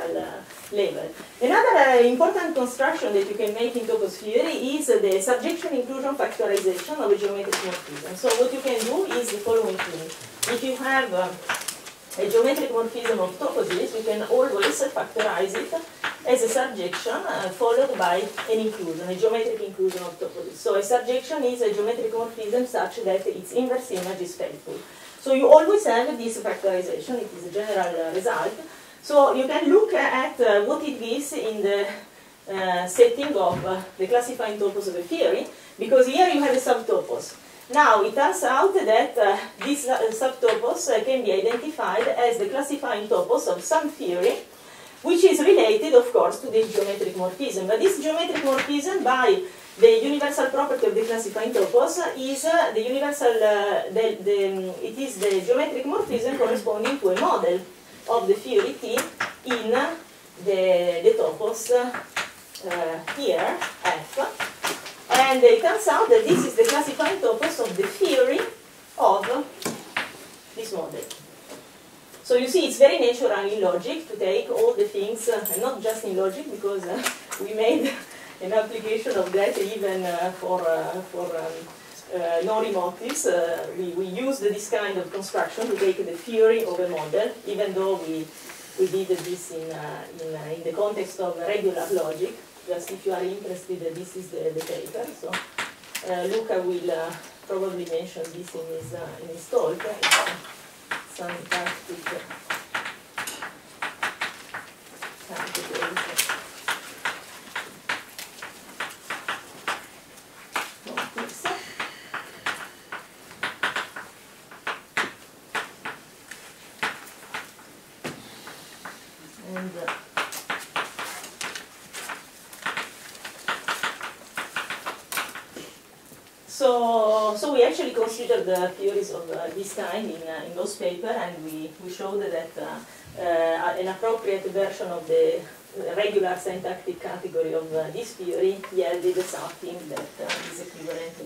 level. Another important construction that you can make in topos theory is the surjection inclusion factorization of a geometric morphism. So what you can do is the following thing. If you have uh, a geometric morphism of toposes, you can always factorize it as a surjection uh, followed by an inclusion, a geometric inclusion of toposes. So a surjection is a geometric morphism such that its inverse image is faithful. So you always have this factorization, it is a general uh, result. So you can look at uh, what it gives in the uh, setting of uh, the classifying topos of a theory, because here you have a subtopos. Now, it turns out that uh, this uh, subtopos uh, can be identified as the classifying topos of some theory which is related, of course, to this geometric morphism. But this geometric morphism, by the universal property of the classifying topos, is uh, the universal, uh, the, the, it is the geometric morphism corresponding to a model of the theory T in the, the topos uh, here, F. And it turns out that this is the classifying topos of the theory of this model. So you see, it's very natural in logic to take all the things, uh, and not just in logic, because uh, we made an application of that even uh, for, uh, for um, uh, Nori motifs. Uh, we, we used this kind of construction to take the theory of a model, even though we, we did this in, in, in the context of regular logic. Just if you are interested, this is the, the paper. So uh, Luca will uh, probably mention this in his, uh, in his talk fantastic so, so we actually considered the theories of uh, this kind in, uh, in those paper, and we, we showed that uh, an appropriate version of the regular syntactic category of this theory yielded something that is equivalent to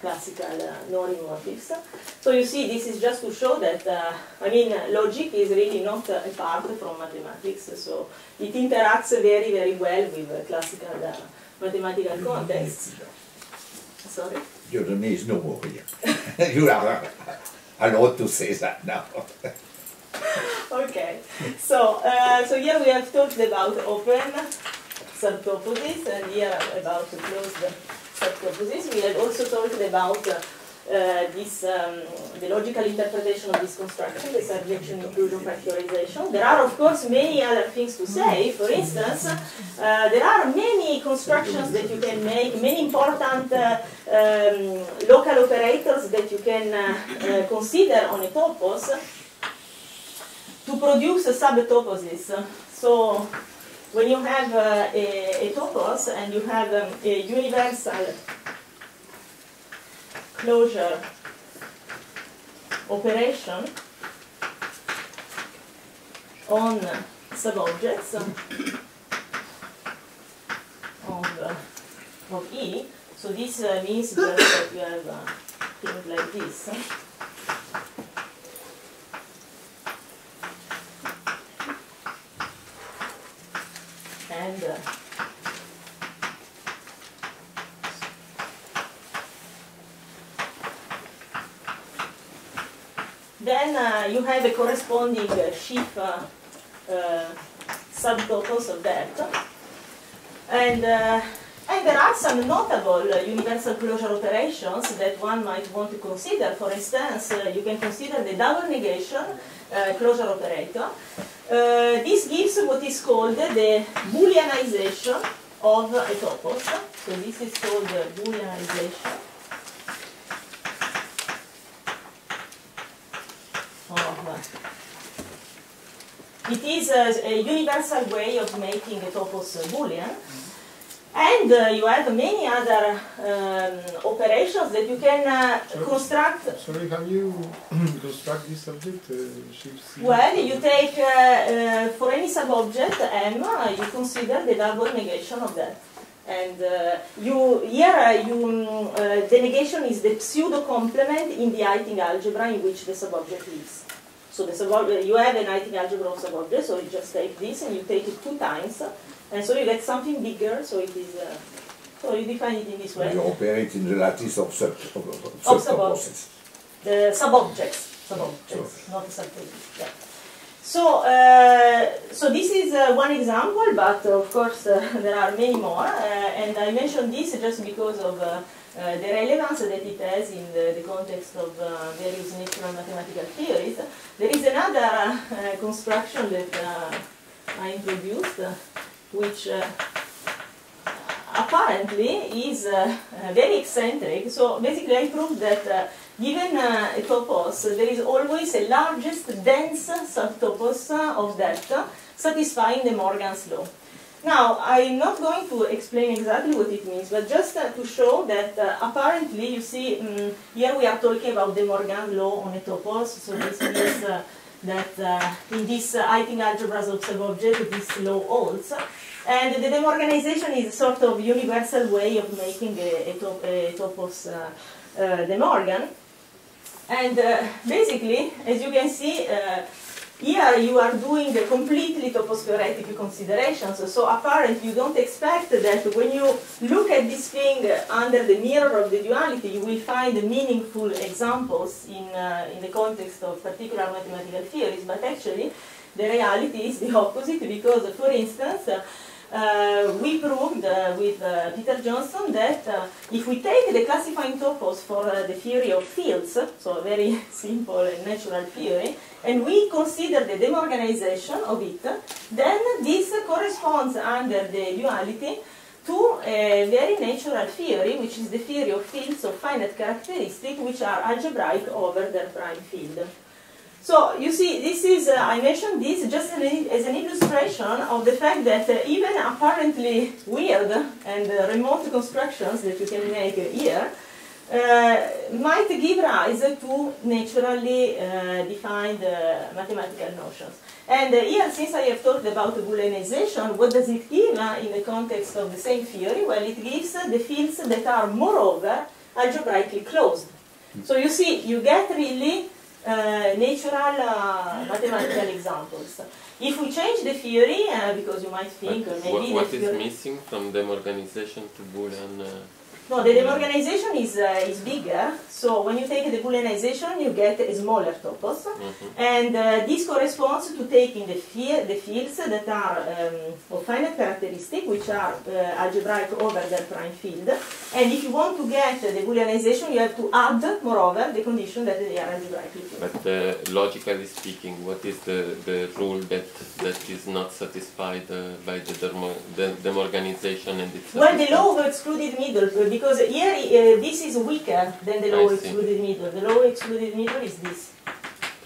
classical uh, non-remorphics. So you see, this is just to show that, uh, I mean, logic is really not uh, apart from mathematics, so it interacts very, very well with classical mathematical contexts. Sorry? Name is no more here. you are allowed to say that now. okay, so uh, so here we have talked about open subtoposes and here about closed subtoposes. We have also talked about uh, this um, the logical interpretation of this construction, the surjection inclusion factorization. There are of course many other things to say. For instance, uh, there are many constructions that you can make, many important uh, um, local operators that you can uh, uh, consider on a topos to produce subtoposes. So when you have uh, a, a, topos and you have um, a universal closure operation on subobjects of, of E, so this uh, means that you have uh, things like this. and uh, then uh, you have a corresponding uh, sheaf uh, subtopos of that and uh, and there are some notable uh, universal closure operations that one might want to consider. For instance, uh, you can consider the double negation closure operator. This gives what is called the Booleanization of a topos. So this is called the Booleanization of. It is a, a universal way of making a topos Boolean. And uh, you have many other um, operations that you can uh, Sorry. construct. Sorry, can you construct this subject? Uh. Well, you take, uh, uh, for any subobject M, uh, you consider the double negation of that. And uh, you here, you, the negation is the pseudo complement in the Heyting algebra in which the subobject is. So the subob- you have an Heyting algebra of subobject, so you just take this and you take it two times, and so you get something bigger. So it is. Uh, so you define it in this way. You operate in the lattice of sub of, of Of the subobjects, subobjects, not subobjects. Yeah. So, uh, so this is uh, one example, but of course uh, there are many more, uh, and I mentioned this just because of uh, the relevance that it has in the, the context of uh, various natural mathematical theories. There is another uh, construction that I introduced, which apparently is very eccentric. So basically, I proved that given a topos, there is always a largest dense subtopos of that, satisfying De Morgan's law. Now, I'm not going to explain exactly what it means, but just uh, to show that uh, apparently, you see, um, here we are talking about the Morgan law on a topos, so this means uh, that uh, in this uh, Heyting algebras of subobject, this law holds. And the demorganization is a sort of universal way of making a, a, top, a topos uh, uh, De Morgan. And uh, basically, as you can see, uh, here you are doing a completely topos-theoretic considerations. So apparently you don't expect that when you look at this thing under the mirror of the duality, you will find meaningful examples in, uh, in the context of particular mathematical theories. But actually, the reality is the opposite because, for instance, uh, we proved uh, with uh, Peter Johnstone that uh, if we take the classifying topos for uh, the theory of fields, so a very simple and natural theory, and we consider the demorganization of it, then this corresponds under the duality to a very natural theory, which is the theory of fields of finite characteristics, which are algebraic over their prime field. So you see, this is, uh, I mentioned this just as an illustration of the fact that uh, even apparently weird and uh, remote constructions that you can make here uh, might give rise to naturally uh, defined uh, mathematical notions. And here, since I have talked about Booleanization, what does it give in the context of the same theory? Well, it gives the fields that are, moreover, algebraically closed. So you see, you get really uh, natural uh, mathematical examples. If we change the theory, uh, because you might think But maybe what, what is theory- missing from demorganization to Boolean? No, the demorganization is, uh, is bigger. So when you take the Booleanization, you get a smaller topos. mhm. And uh, this corresponds to taking the, the fields that are um, of finite characteristic, which are uh, algebraic over their prime field. And if you want to get the Booleanization, you have to add, moreover, the condition that they are algebraically filled. But uh, logically speaking, what is the, the rule that, that is not satisfied uh, by the, demorganization and it's Well, the law of excluded middle, uh, because here uh, this is weaker than the law I of see. excluded middle. The of excluded middle is this.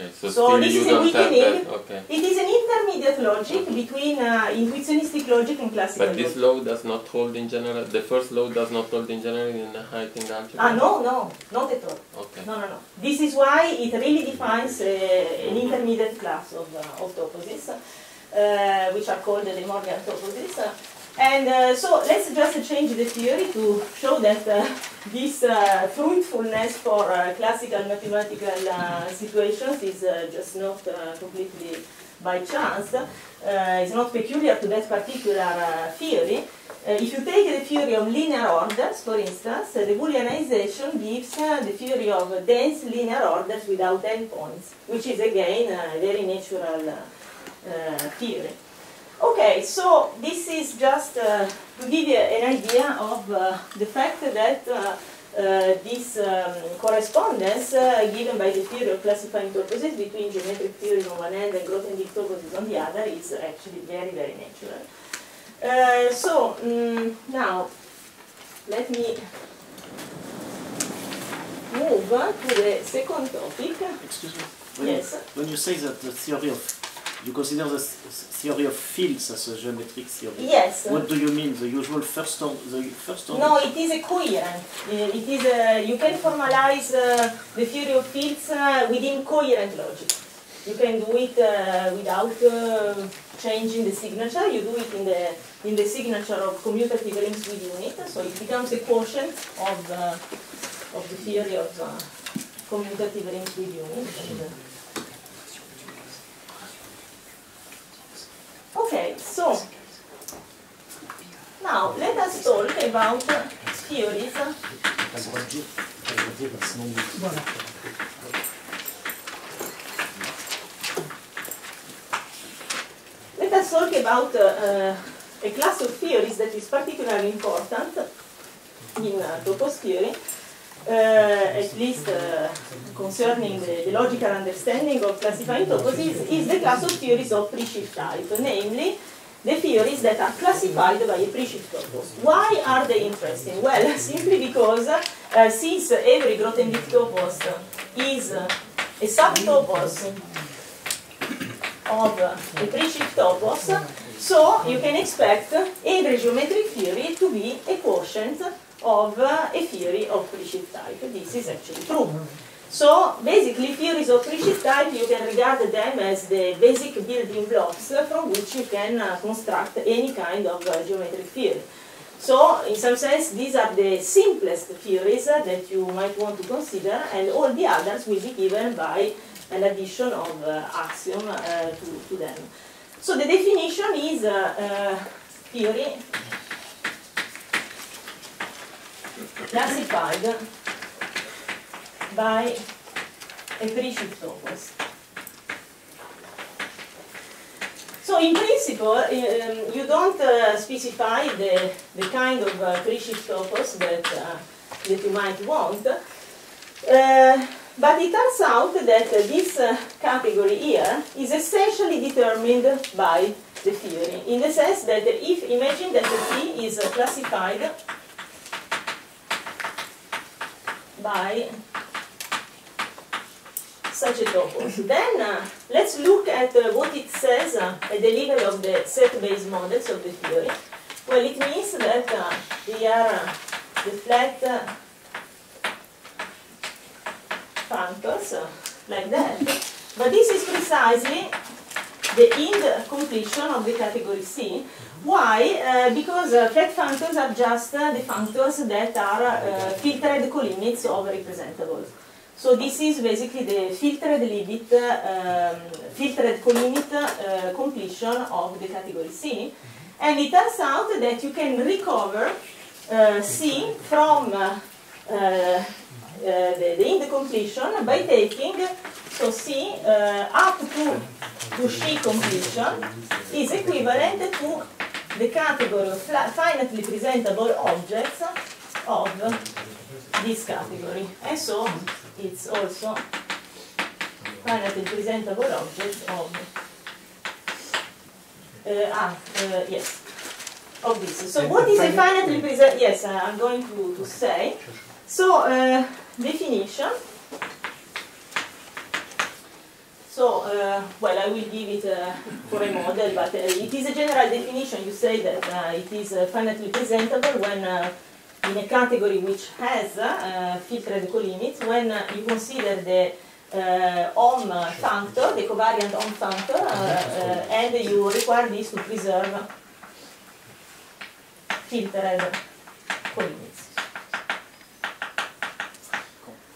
Okay, so, So this is a weakening. Okay. It is an intermediate logic between uh, intuitionistic logic and classical But this logic. law does not hold in general. The first law does not hold in general in the Heyting algebra. Ah, no, no, not at all. Okay. No, no, no. This is why it really defines uh, an intermediate class of, uh, of toposes, uh, which are called De Morgan toposes. And uh, so let's just change the theory to show that uh, this uh, fruitfulness for uh, classical mathematical uh, situations is uh, just not completely by chance. It's not peculiar to that particular theory. If you take the theory of linear orders, for instance, the Booleanization gives the theory of dense linear orders without endpoints, which is again a very natural theory. Okay, so this is just uh, to give you an idea of uh, the fact that uh, uh, this um, correspondence uh, given by the theory of classifying toposes between geometric theories on one hand and Grothendieck toposes on the other is actually very, very natural. Uh, so, mm, now, let me move to the second topic. Excuse me. When, Yes. when you say that the theory of, you consider the theory of fields as a geometric theory. Yes. What do you mean? The usual first order, the first order? No, it is a coherent. Uh, It is a, you can formalize uh, the theory of fields uh, within coherent logic. You can do it uh, without uh, changing the signature. You do it in the in the signature of commutative rings with unit, so it becomes a quotient of uh, of the theory of uh, commutative rings with unit. Now let us talk about theories. Let us talk about uh, a class of theories that is particularly important in uh, topos theory, uh, at least uh, concerning the, the logical understanding of classifying toposes, is the class of theories of pre-shift type, namely the theories that are classified by a presheaf topos. Why are they interesting? Well, simply because uh, since every Grothendieck topos is uh, a subtopos of a presheaf topos, so you can expect every geometric theory to be a quotient of uh, a theory of presheaf type. This is actually true. So basically theories of presheaf type, you can regard them as the basic building blocks from which you can uh, construct any kind of uh, geometric theory. So, in some sense, these are the simplest theories uh, that you might want to consider, and all the others will be given by an addition of uh, axiom uh, to, to them. So the definition is uh, theory classified by a presheaf topos. So in principle, um, you don't uh, specify the, the kind of uh, presheaf topos that, uh, that you might want. Uh, but it turns out that this uh, category here is essentially determined by the theory, in the sense that if imagine that the T is classified by such a topos, then uh, let's look at uh, what it says uh, at the level of the set-based models of the theory. Well, it means that uh, are uh, the flat functors, like that. But this is precisely the ind-completion of the category C. Why? Uh, because uh, flat functors are just uh, the functors that are filtered colimits of representables. So this is basically the filtered limit, um, filtered colimit uh, completion of the category C. And it turns out that you can recover uh, C from uh, uh, the, the ind-completion by taking, so C uh, up to, to C completion is equivalent to the category of finitely presentable objects of this category. And so it's also finitely presentable objects of, uh, ah, uh, yes, of this. So what is a finitely present, yes, uh, I'm going to, to say. So, uh, definition. So, uh, well, I will give it uh, for a model, but uh, it is a general definition. You say that uh, it is uh, finitely presentable when in a category which has uh, filtered colimits, when you consider the uh, hom functor, the covariant hom functor, uh, and you require this to preserve filtered colimits.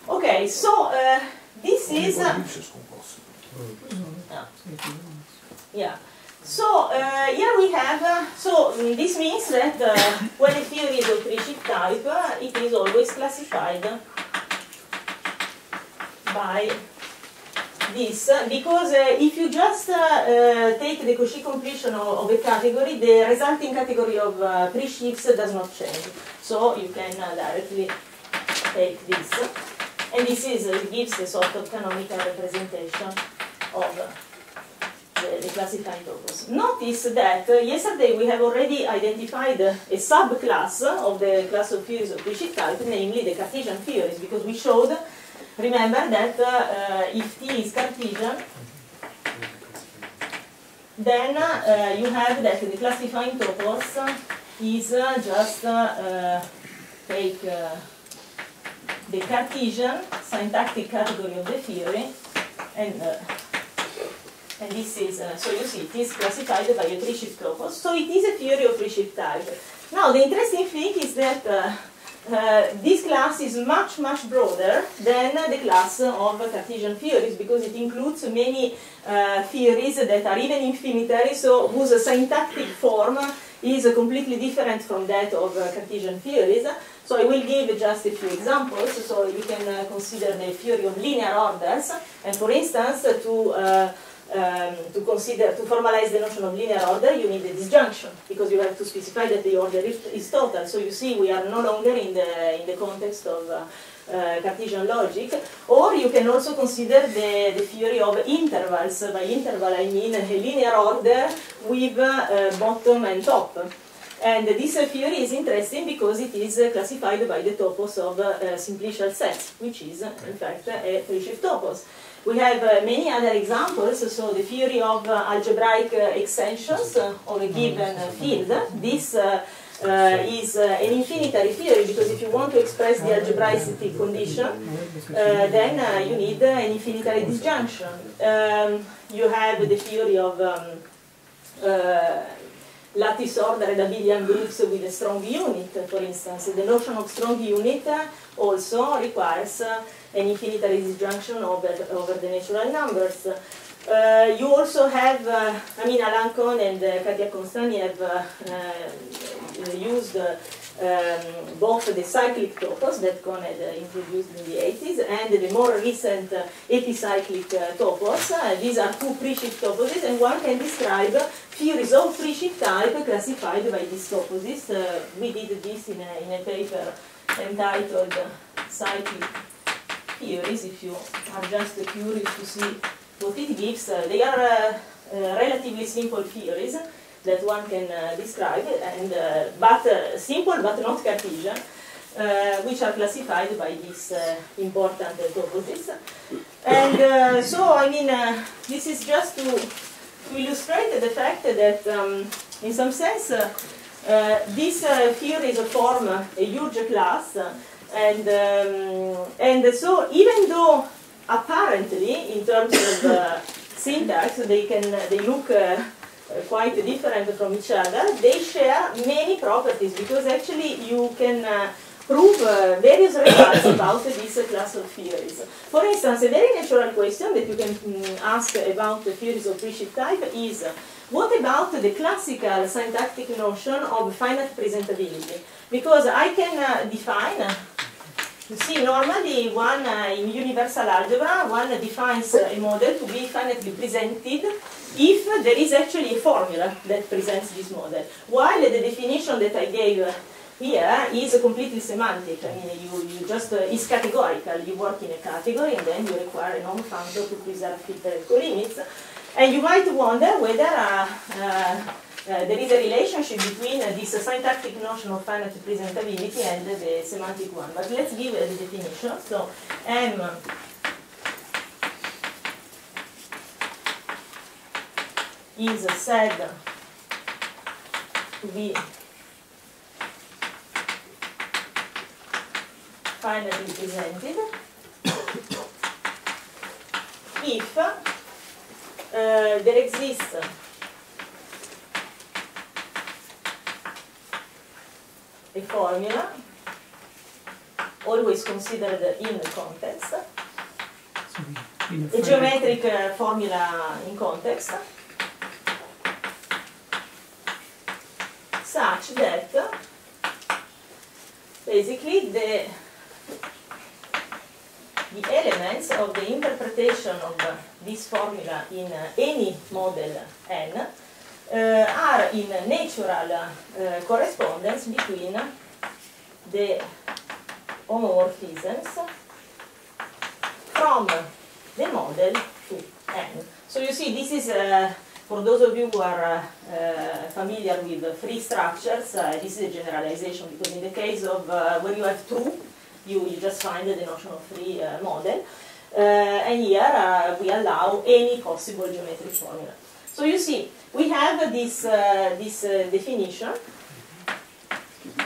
Okay, so this is yeah. So uh, here we have, uh, so um, this means that uh, when a theory is of presheaf type, uh, it is always classified by this, because uh, if you just uh, take the Cauchy completion of, of, a category, the resulting category of presheaves does not change. So you can directly take this. And this is, gives a sort of canonical representation of the, classifying topos. Notice that uh, yesterday we have already identified a subclass of the class of theories of Cauchy type, namely the Cartesian theories, because we showed, remember that uh, uh, if T is Cartesian, then uh, you have that the classifying topos is uh, just uh, take the Cartesian syntactic category of the theory and and this is, uh, so you see, it is classified by a presheaf. So it is a theory of presheaf type. Now, the interesting thing is that uh, uh, this class is much, much broader than the class of Cartesian theories because it includes many uh, theories that are even infinitary, so whose syntactic form is completely different from that of uh, Cartesian theories. So I will give just a few examples. So you can uh, consider the theory of linear orders, and for instance, to um, to consider, to formalize the notion of linear order, you need a disjunction, because you have to specify that the order is, total. So you see, we are no longer in the, in the context of uh, uh, Cartesian logic. Or you can also consider the, the theory of intervals. By interval, I mean a linear order with uh, bottom and top. And this theory is interesting because it is classified by the topos of uh, simplicial sets, which is, in fact, a presheaf topos. We have uh, many other examples, so the theory of uh, algebraic uh, extensions of a given field. This is an infinitary theory because if you want to express the algebraicity condition, then you need an infinitary disjunction. Um, you have the theory of um, lattice ordered abelian groups with a strong unit, for instance. The notion of strong unit also requires an infinitary disjunction over, over the natural numbers. Uh, you also have, uh, I mean, Alain Connes and uh, Katia Consani have uh, uh, used uh, um, both the cyclic topos that Connes had introduced in the 80s and the more recent epicyclic topos. these are two presheaf toposes, and one can describe theories of presheaf type classified by these toposes. we did this in a, in a paper entitled Cyclic theories, if you are just curious to see what it gives, uh, they are uh, uh, relatively simple theories that one can describe, and but simple but not Cartesian. Uh, which are classified by these uh, important uh, toposes. And so, I mean, this is just to, to, illustrate the fact that, um, in some sense, these theories form a huge class and, um, and so even though apparently, in terms of uh, syntax, they can they look uh, quite different from each other. They share many properties because actually you can uh, prove uh, various results about this class of theories. For instance, a very natural question that you can mm, ask about the theories of presheaf type is what about the classical syntactic notion of finite presentability? Because I can uh, define you see, normally one uh, in universal algebra, one defines a model to be finitely presented if there is actually a formula that presents this model. While the definition that I gave here is completely semantic. I mean, you, you just, uh, is categorical. You work in a category and then you require a norm function to preserve filter limits. And you might wonder whether uh, uh, there is a relationship between uh, this syntactic notion of finite presentability and the semantic one. But let's give the definition. So M is said to be finitely presented if uh, there exists a formula, always considered in context, a geometric uh, formula in context, such that basically the the elements of the interpretation of this formula in any model n uh, are in natural uh, correspondence between the homomorphisms from the model to n. So you see, this is, uh, for those of you who are uh, familiar with free structures, uh, this is a generalization because in the case of when you have true, you, you just find the notion of free model. and here we allow any possible geometric formula. So you see, we have this, uh, this uh, definition.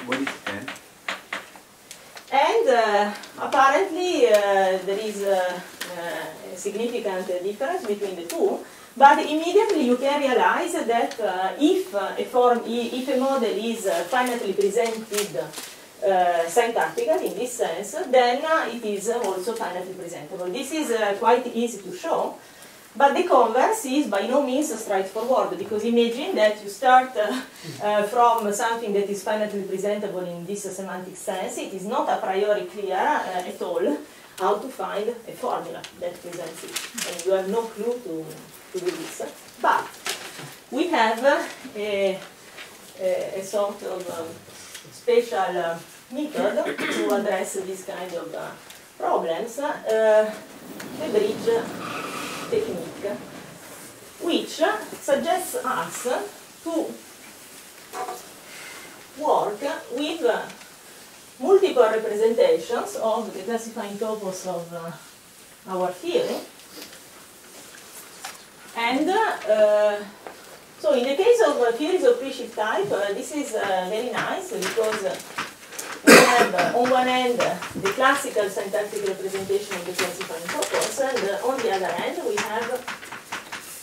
What is n? And uh, apparently uh, there is a, a, significant difference between the two. But immediately you can realize that uh, if a form, if a model is finitely presented uh, syntactically in this sense, then uh, it is also finitely presentable. This is uh, quite easy to show but the converse is by no means straightforward because imagine that you start uh, uh, from something that is finitely presentable in this semantic sense. It is not a priori clear uh, at all how to find a formula that presents it. And you have no clue to, to do this. But we have a, a, a sort of um, special uh, method to address this kind of uh, problems, uh, the bridge technique, which suggests us to work with multiple representations of the classifying topos of uh, our theory. And uh, so in the case of uh, theories of presheaf type, uh, this is uh, very nice because have on one end the classical syntactic representation of the classifying topos, and on the other end we have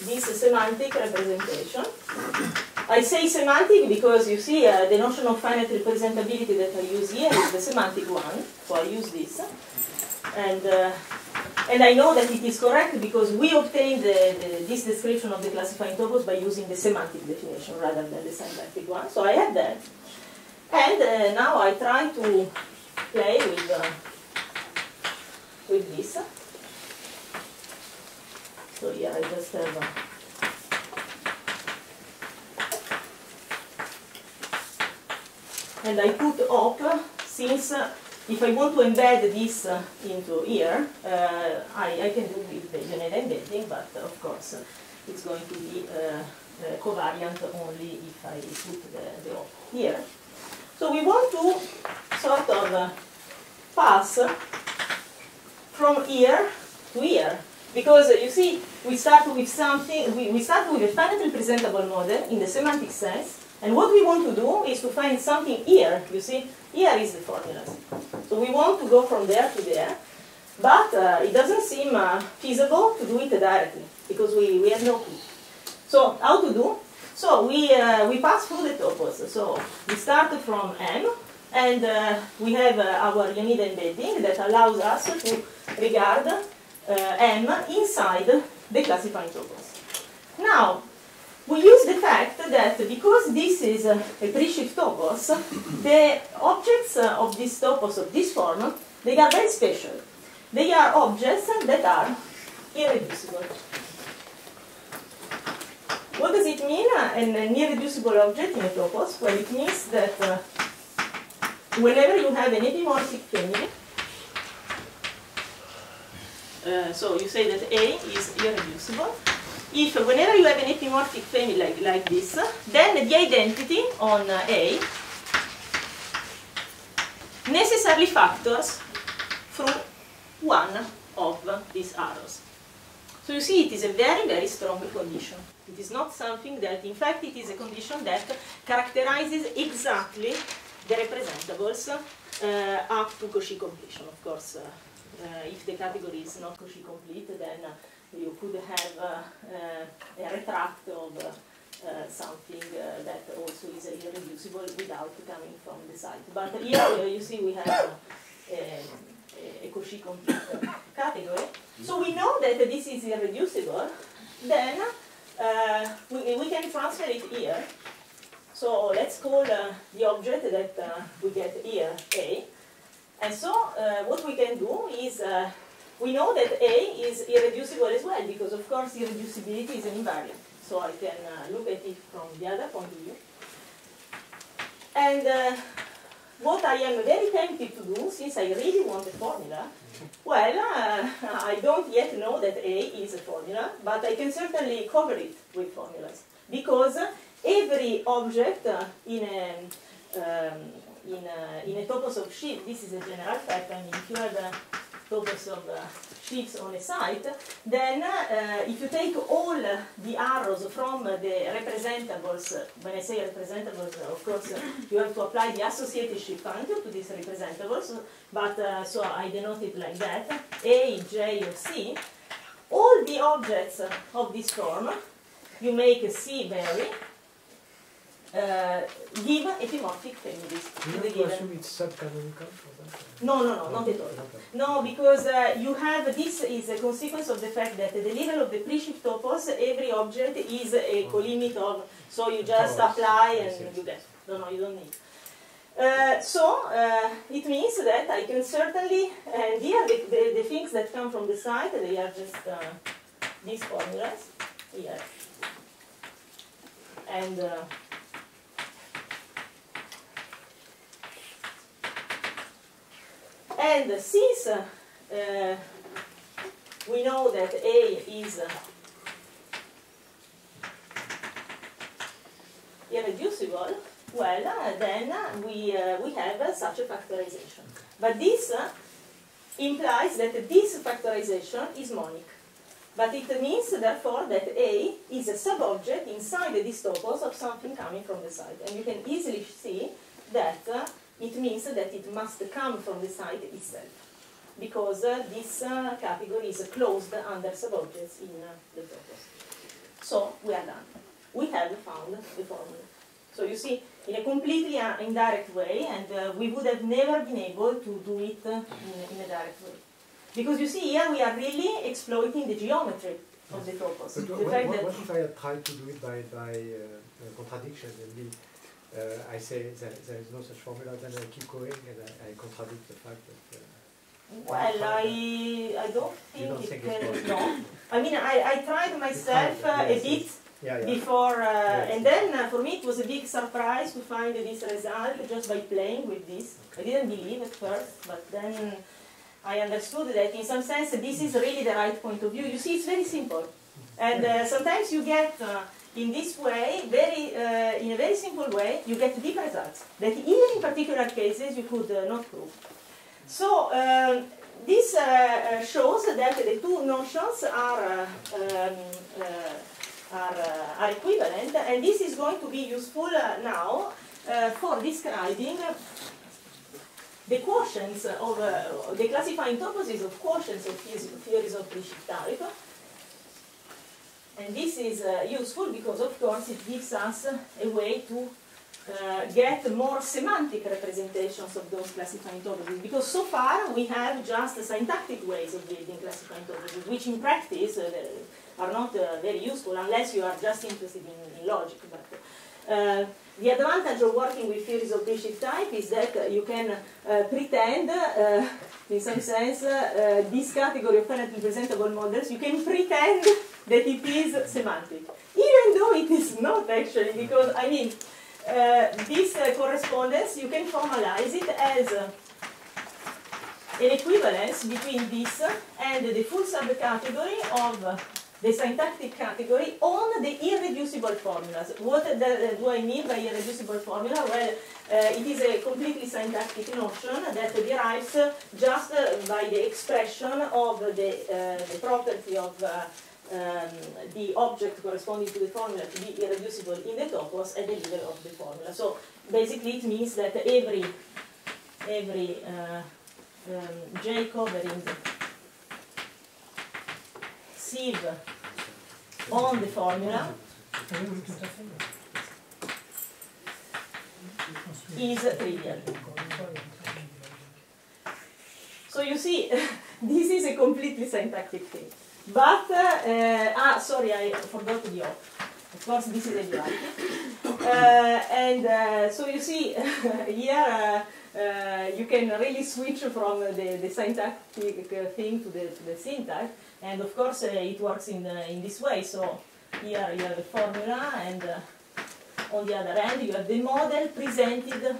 this semantic representation. I say semantic because you see uh, the notion of finite representability that I use here is the semantic one, so I use this. And, uh, and I know that it is correct because we obtained the, the, this description of the classifying topos by using the semantic definition rather than the syntactic one. So I have that. And uh, now I try to play with, uh, with this. So yeah, I just have uh, and I put op since uh, if I want to embed this uh, into here, uh, I, I can do with the unit embedding, but of course it's going to be covariant only if I put the, the op here. So we want to sort of uh, pass from here to here. Because uh, you see, we start with something, we, we start with a finitely presentable model in the semantic sense, and what we want to do is to find something here, you see, here is the formulas. So we want to go from there to there, But uh, it doesn't seem uh, feasible to do it directly because we, we have no clue. So how to do? So we, uh, we pass through the topos. So we start from M, and uh, we have uh, our unit embedding that allows us to regard uh, M inside the classifying topos. Now, we use the fact that because this is a presheaf topos, the objects of this topos of this form, they are very special. They are objects that are irreducible. What does it mean, uh, an, an irreducible object in a topos? Well, it means that uh, whenever you have an epimorphic family, uh, so you say that A is irreducible. If whenever you have an epimorphic family like, like this, then the identity on uh, A necessarily factors through one of these arrows. So you see, it is a very, very strong condition. It is not something that, in fact, it is a condition that characterizes exactly the representables uh, up to Cauchy completion. Of course, uh, uh, if the category is not Cauchy complete, then you could have a retract of something that also is irreducible without coming from the site. But here you see we have a Cauchy complete category. So we know that this is irreducible, then uh, we, we can transfer it here. So let's call uh, the object that uh, we get here A. And so uh, what we can do is, uh, we know that A is irreducible as well, because of course irreducibility is an invariant. So I can uh, look at it from the other point of view. And what I am very tempted to do, since I really want a formula, well, uh, I don't yet know that A is a formula, but I can certainly cover it with formulas. Because every object uh, in a, um, in, a, in a topos of sheaves, this is a general fact, I mean, if you have a topos of on a site, then uh, if you take all the arrows from the representables, when I say representables, of course, you have to apply the associated sheaf functor to these representables, but uh, so I denote it like that, A, J, or C, all the objects of this form, you make C vary, uh, give epimorphic families. You have to assume it's subcanonical? No, no, no, not at all. No, because uh, you have, this is a consequence of the fact that at the level of the presheaf topos, every object is a colimit of, so you just apply and you get. No, no, you don't need. Uh, so uh, it means that I can certainly, and here the, the, the, things that come from the site, they are just uh, these formulas here. And And since uh, we know that A is irreducible, well, uh, then we, uh, we have such a factorization. But this implies that this factorization is monic. But it means, therefore, that A is a subobject inside this topos of something coming from the site. And you can easily see that uh, it means that it must come from the site itself, because uh, this uh, category is closed under subobjects in uh, the topos. So we are done. We have found the formula. So you see, in a completely uh, indirect way, and uh, we would have never been able to do it uh, in, in, a direct way. Because you see, here we are really exploiting the geometry of the topos. But the what, what, what if I had tried to do it by, by contradiction and uh, I say that there is no such formula, then I keep going and I, I contradict the fact that. Uh, well, I I don't think don't it think can. No, I mean I, I tried myself tried, uh, yes, a bit yeah, yeah. before, uh, Yes. and then uh, for me it was a big surprise to find this result just by playing with this. I didn't believe at first, but then I understood that in some sense this is really the right point of view. You see, it's very simple, and uh, sometimes you get. Uh, in this way, very, uh, in a very simple way, you get deep results that even in particular cases you could uh, not prove. So um, this uh, shows that the two notions are, um, are, are, equivalent, and this is going to be useful now for describing the quotients of uh, the classifying toposes of quotients of theories of type. And this is uh, useful because, of course, it gives us a way to uh, get more semantic representations of those classifying toposes. Because so far we have just syntactic ways of building classifying toposes, which in practice uh, are not uh, very useful unless you are just interested in, in logic. But, uh, the advantage of working with theories of presheaf type is that you can uh, pretend, in some sense, uh, this category of finitely presentable models, you can pretend that it is semantic. Even though it is not actually, because, I mean, uh, this uh, correspondence, you can formalize it as an equivalence between this and the full subcategory of the syntactic category on the irreducible formulas. What do I mean by irreducible formula? Well, uh, it is a completely syntactic notion that derives just by the expression of the, uh, the property of uh, um, the object corresponding to the formula to be irreducible in the topos at the level of the formula. So basically it means that every, every uh, um, J covering on the formula is trivial. So you see, this is a completely syntactic thing. But, uh, ah, sorry, I forgot the off. Of course, this is a duality. Uh, and uh, so you see, here uh, uh, you can really switch from the, the syntactic thing to the, to the syntax. And of course, uh, it works in, in this way. So here you have a formula, and on the other hand, you have the model presented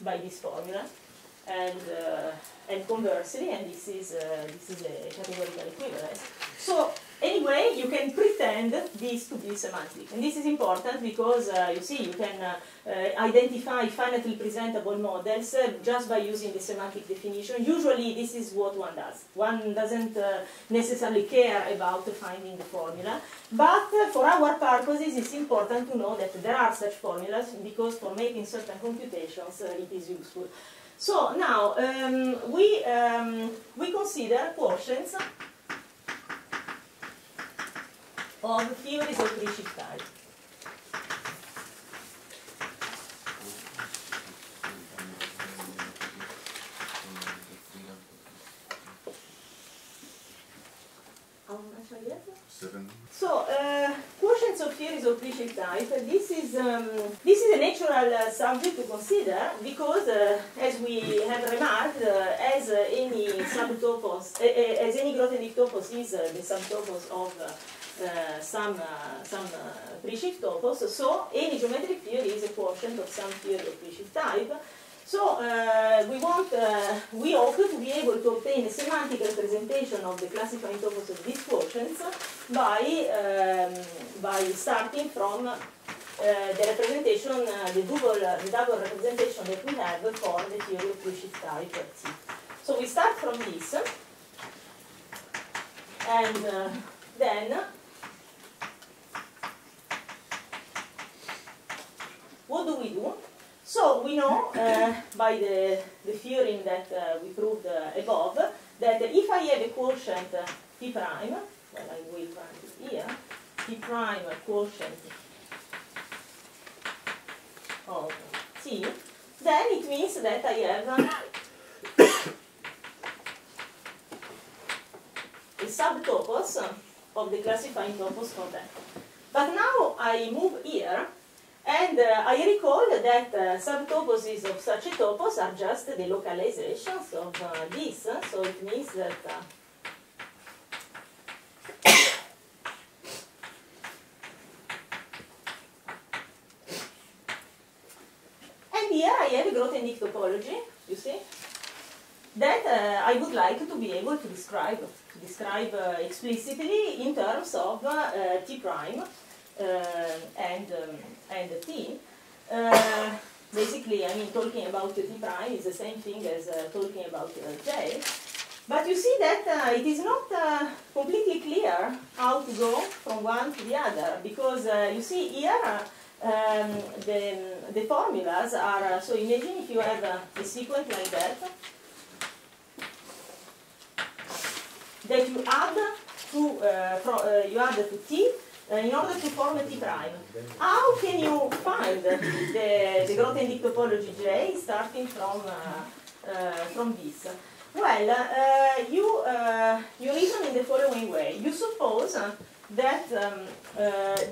by this formula. And and conversely, and this is, uh, this is a categorical equivalence. So anyway, you can pretend this to be semantic. And this is important because, uh, you see, you can uh, uh identify finitely presentable models uh, just by using the semantic definition. Usually this is what one does. One doesn't uh, necessarily care about finding the formula. But for our purposes, it's important to know that there are such formulas because for making certain computations, it is useful. So now um, we, um, we consider quotients of theories of presheaf type. How much I get? Seven. So, uh, quotients of theories of presheaf type, this is, um, this is a natural uh, subject to consider because, uh, as we have remarked, uh, as any subtopos, as any Grothendieck topos is the subtopos of uh, some uh, some uh, presheaf topos. So any geometric theory is a quotient of some theory of presheaf type. So uh, we want, uh, we hope to be able to obtain a semantic representation of the classifying topos of these quotients by, um, by starting from uh, the representation, uh, the double, the double representation that we have for the theory of presheaf type. So we start from this, and uh, then what do we do? So we know uh, by the, the theorem that uh, we proved uh, above that if I have a quotient uh, t prime, well I will write it here, t prime quotient of t, then it means that I have a subtopos of the classifying topos for that. But now I move here and uh, I recall that uh, subtoposes of such a topos are just the localizations of uh, this, so it means that uh, and here I have a Grothendieck topology, you see, that uh, I would like to be able to describe, to describe uh, explicitly in terms of T prime and um, and t. Uh, basically, I mean, talking about the t prime is the same thing as uh, talking about uh, j. But you see that uh, it is not uh, completely clear how to go from one to the other, because uh, you see here um, the, the formulas are, uh, so imagine if you have a, a sequent like that, that you add to, uh, uh, you add to t uh, in order to form a t prime. How can you find the, the Grothendieck topology J starting from, uh, uh, from this? Well, uh, you, uh, you reason in the following way. You suppose uh, that um,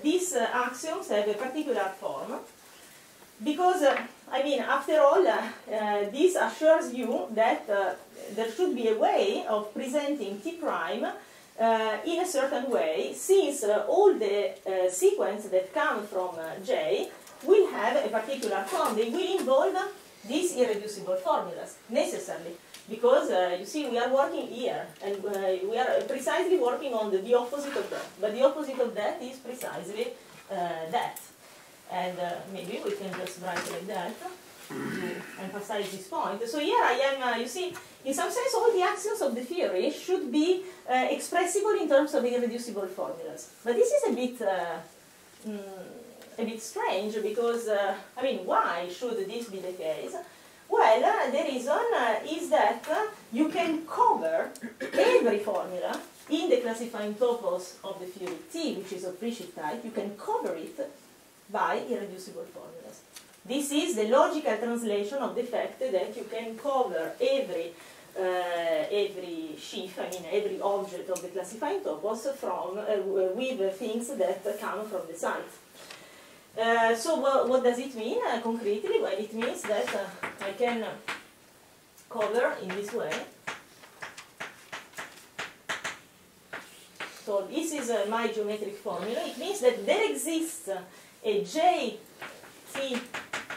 these axioms have a particular form because, I mean, after all, this assures you that there should be a way of presenting T prime in a certain way, since uh, all the uh, sequents that come from uh, J will have a particular form. They will involve these irreducible formulas, necessarily. Because, uh, you see, we are working here, and uh, we are precisely working on the, the opposite of that. But the opposite of that is precisely uh, that. And uh, maybe we can just write like that to emphasize this point. So here I am, uh, you see, in some sense all the axioms of the theory should be uh, expressible in terms of irreducible formulas. But this is a bit, uh, mm, a bit strange because, uh, I mean, why should this be the case? Well, uh, the reason uh, is that uh, you can cover every formula in the classifying topos of the theory T, which is of presheaf type, you can cover it by irreducible formulas. This is the logical translation of the fact that you can cover every uh, every sheaf, I mean every object of the classifying topos from uh, with things that come from the site. Uh, so what, does it mean uh, concretely? Well, it means that uh, I can cover in this way. So this is uh, my geometric formula. It means that there exists a JT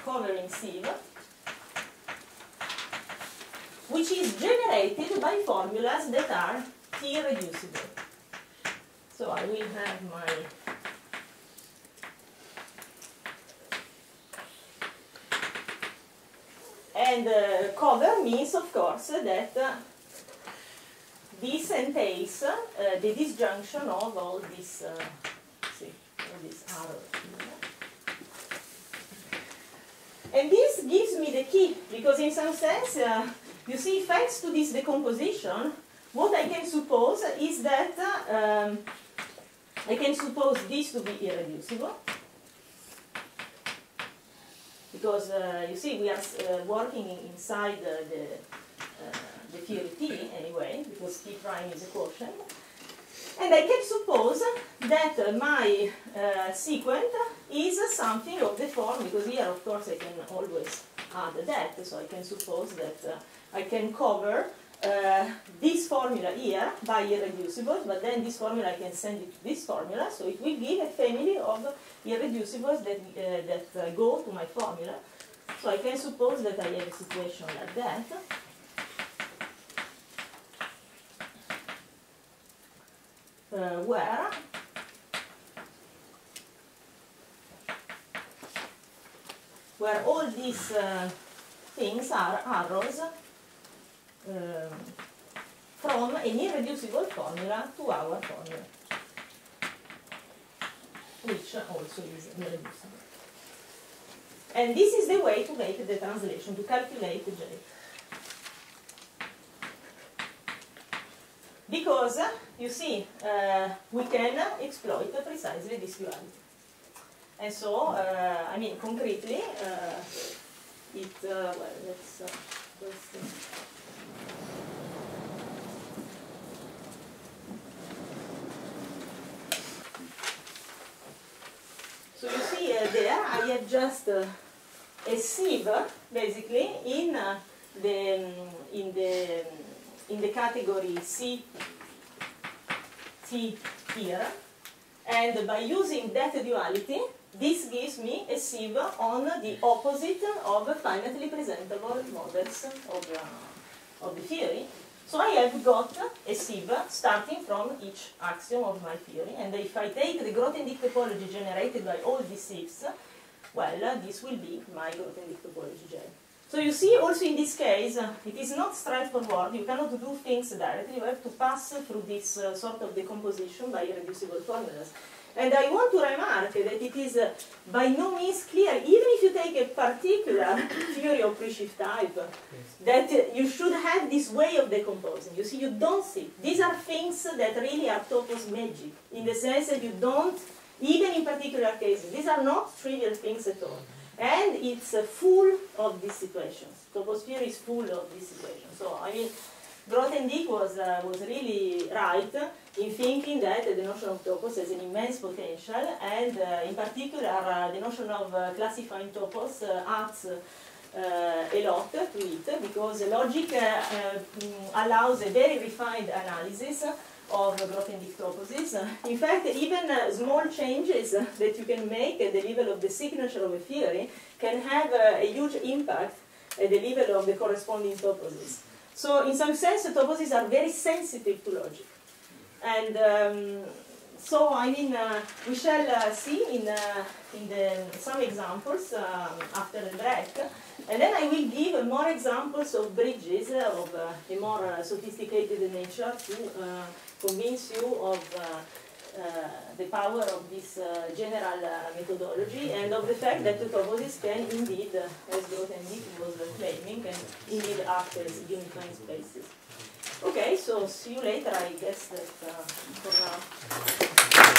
covering sieve which is generated by formulas that are T reducible. So I will have my and uh, cover means of course that uh, this entails uh, the disjunction of all these uh, see all these arrows here. And this gives me the key, because in some sense, uh, you see, thanks to this decomposition, what I can suppose is that uh, um, I can suppose this to be irreducible. Because uh, you see, we are uh, working inside uh, the, uh, the theory T anyway, because T prime is a quotient. And I can suppose that my uh, sequent is something of the form, because here, of course, I can always add that, so I can suppose that uh, I can cover uh, this formula here by irreducibles, but then this formula I can send it to this formula, so it will give a family of irreducibles that, uh, that uh, go to my formula. So I can suppose that I have a situation like that. Uh, where where all these uh, things are arrows um, from an irreducible formula to our formula, which also is irreducible. And this is the way to make the translation, to calculate J. Because, uh, you see, uh, we can exploit precisely this duality. And so, uh, I mean, concretely, uh, it, uh, well, let's, uh, let's So you see uh, there, I have just a sieve, basically, in the in the in the category C Here, and by using that duality, this gives me a sieve on the opposite of finitely presentable models of, uh, of the theory. So I have got a sieve starting from each axiom of my theory, and if I take the Grothendieck topology generated by all these sieves, well, uh, this will be my Grothendieck topology J. So you see, also in this case, uh, it is not straightforward. You cannot do things directly. You have to pass through this uh, sort of decomposition by irreducible formulas. And I want to remark that it is uh, by no means clear, even if you take a particular theory of presheaf type, that uh, you should have this way of decomposing. You see, you don't see. These are things that really are topos magic, in the sense that you don't, even in particular cases, these are not trivial things at all. And it's uh, full of these situations. Topos theory is full of these situations. So, I mean, Grothendieck was, uh, was really right in thinking that the notion of topos has an immense potential, and uh, in particular, uh, the notion of uh, classifying topos uh, adds uh, a lot to it, because logic mm, allows a very refined analysis of Grothendieck toposes. In fact, even small changes that you can make at the level of the signature of a theory can have a huge impact at the level of the corresponding toposes. So in some sense, the toposes are very sensitive to logic. And um, so, I mean, uh, we shall uh, see in, uh, in the, some examples um, after the break. And then I will give more examples of bridges of uh, a more uh, sophisticated nature to uh, convince you of the power of this general methodology and of the fact that the can indeed, as Grothendieck was claiming, can indeed act as unifying spaces. Okay, so see you later. I guess that uh, for now.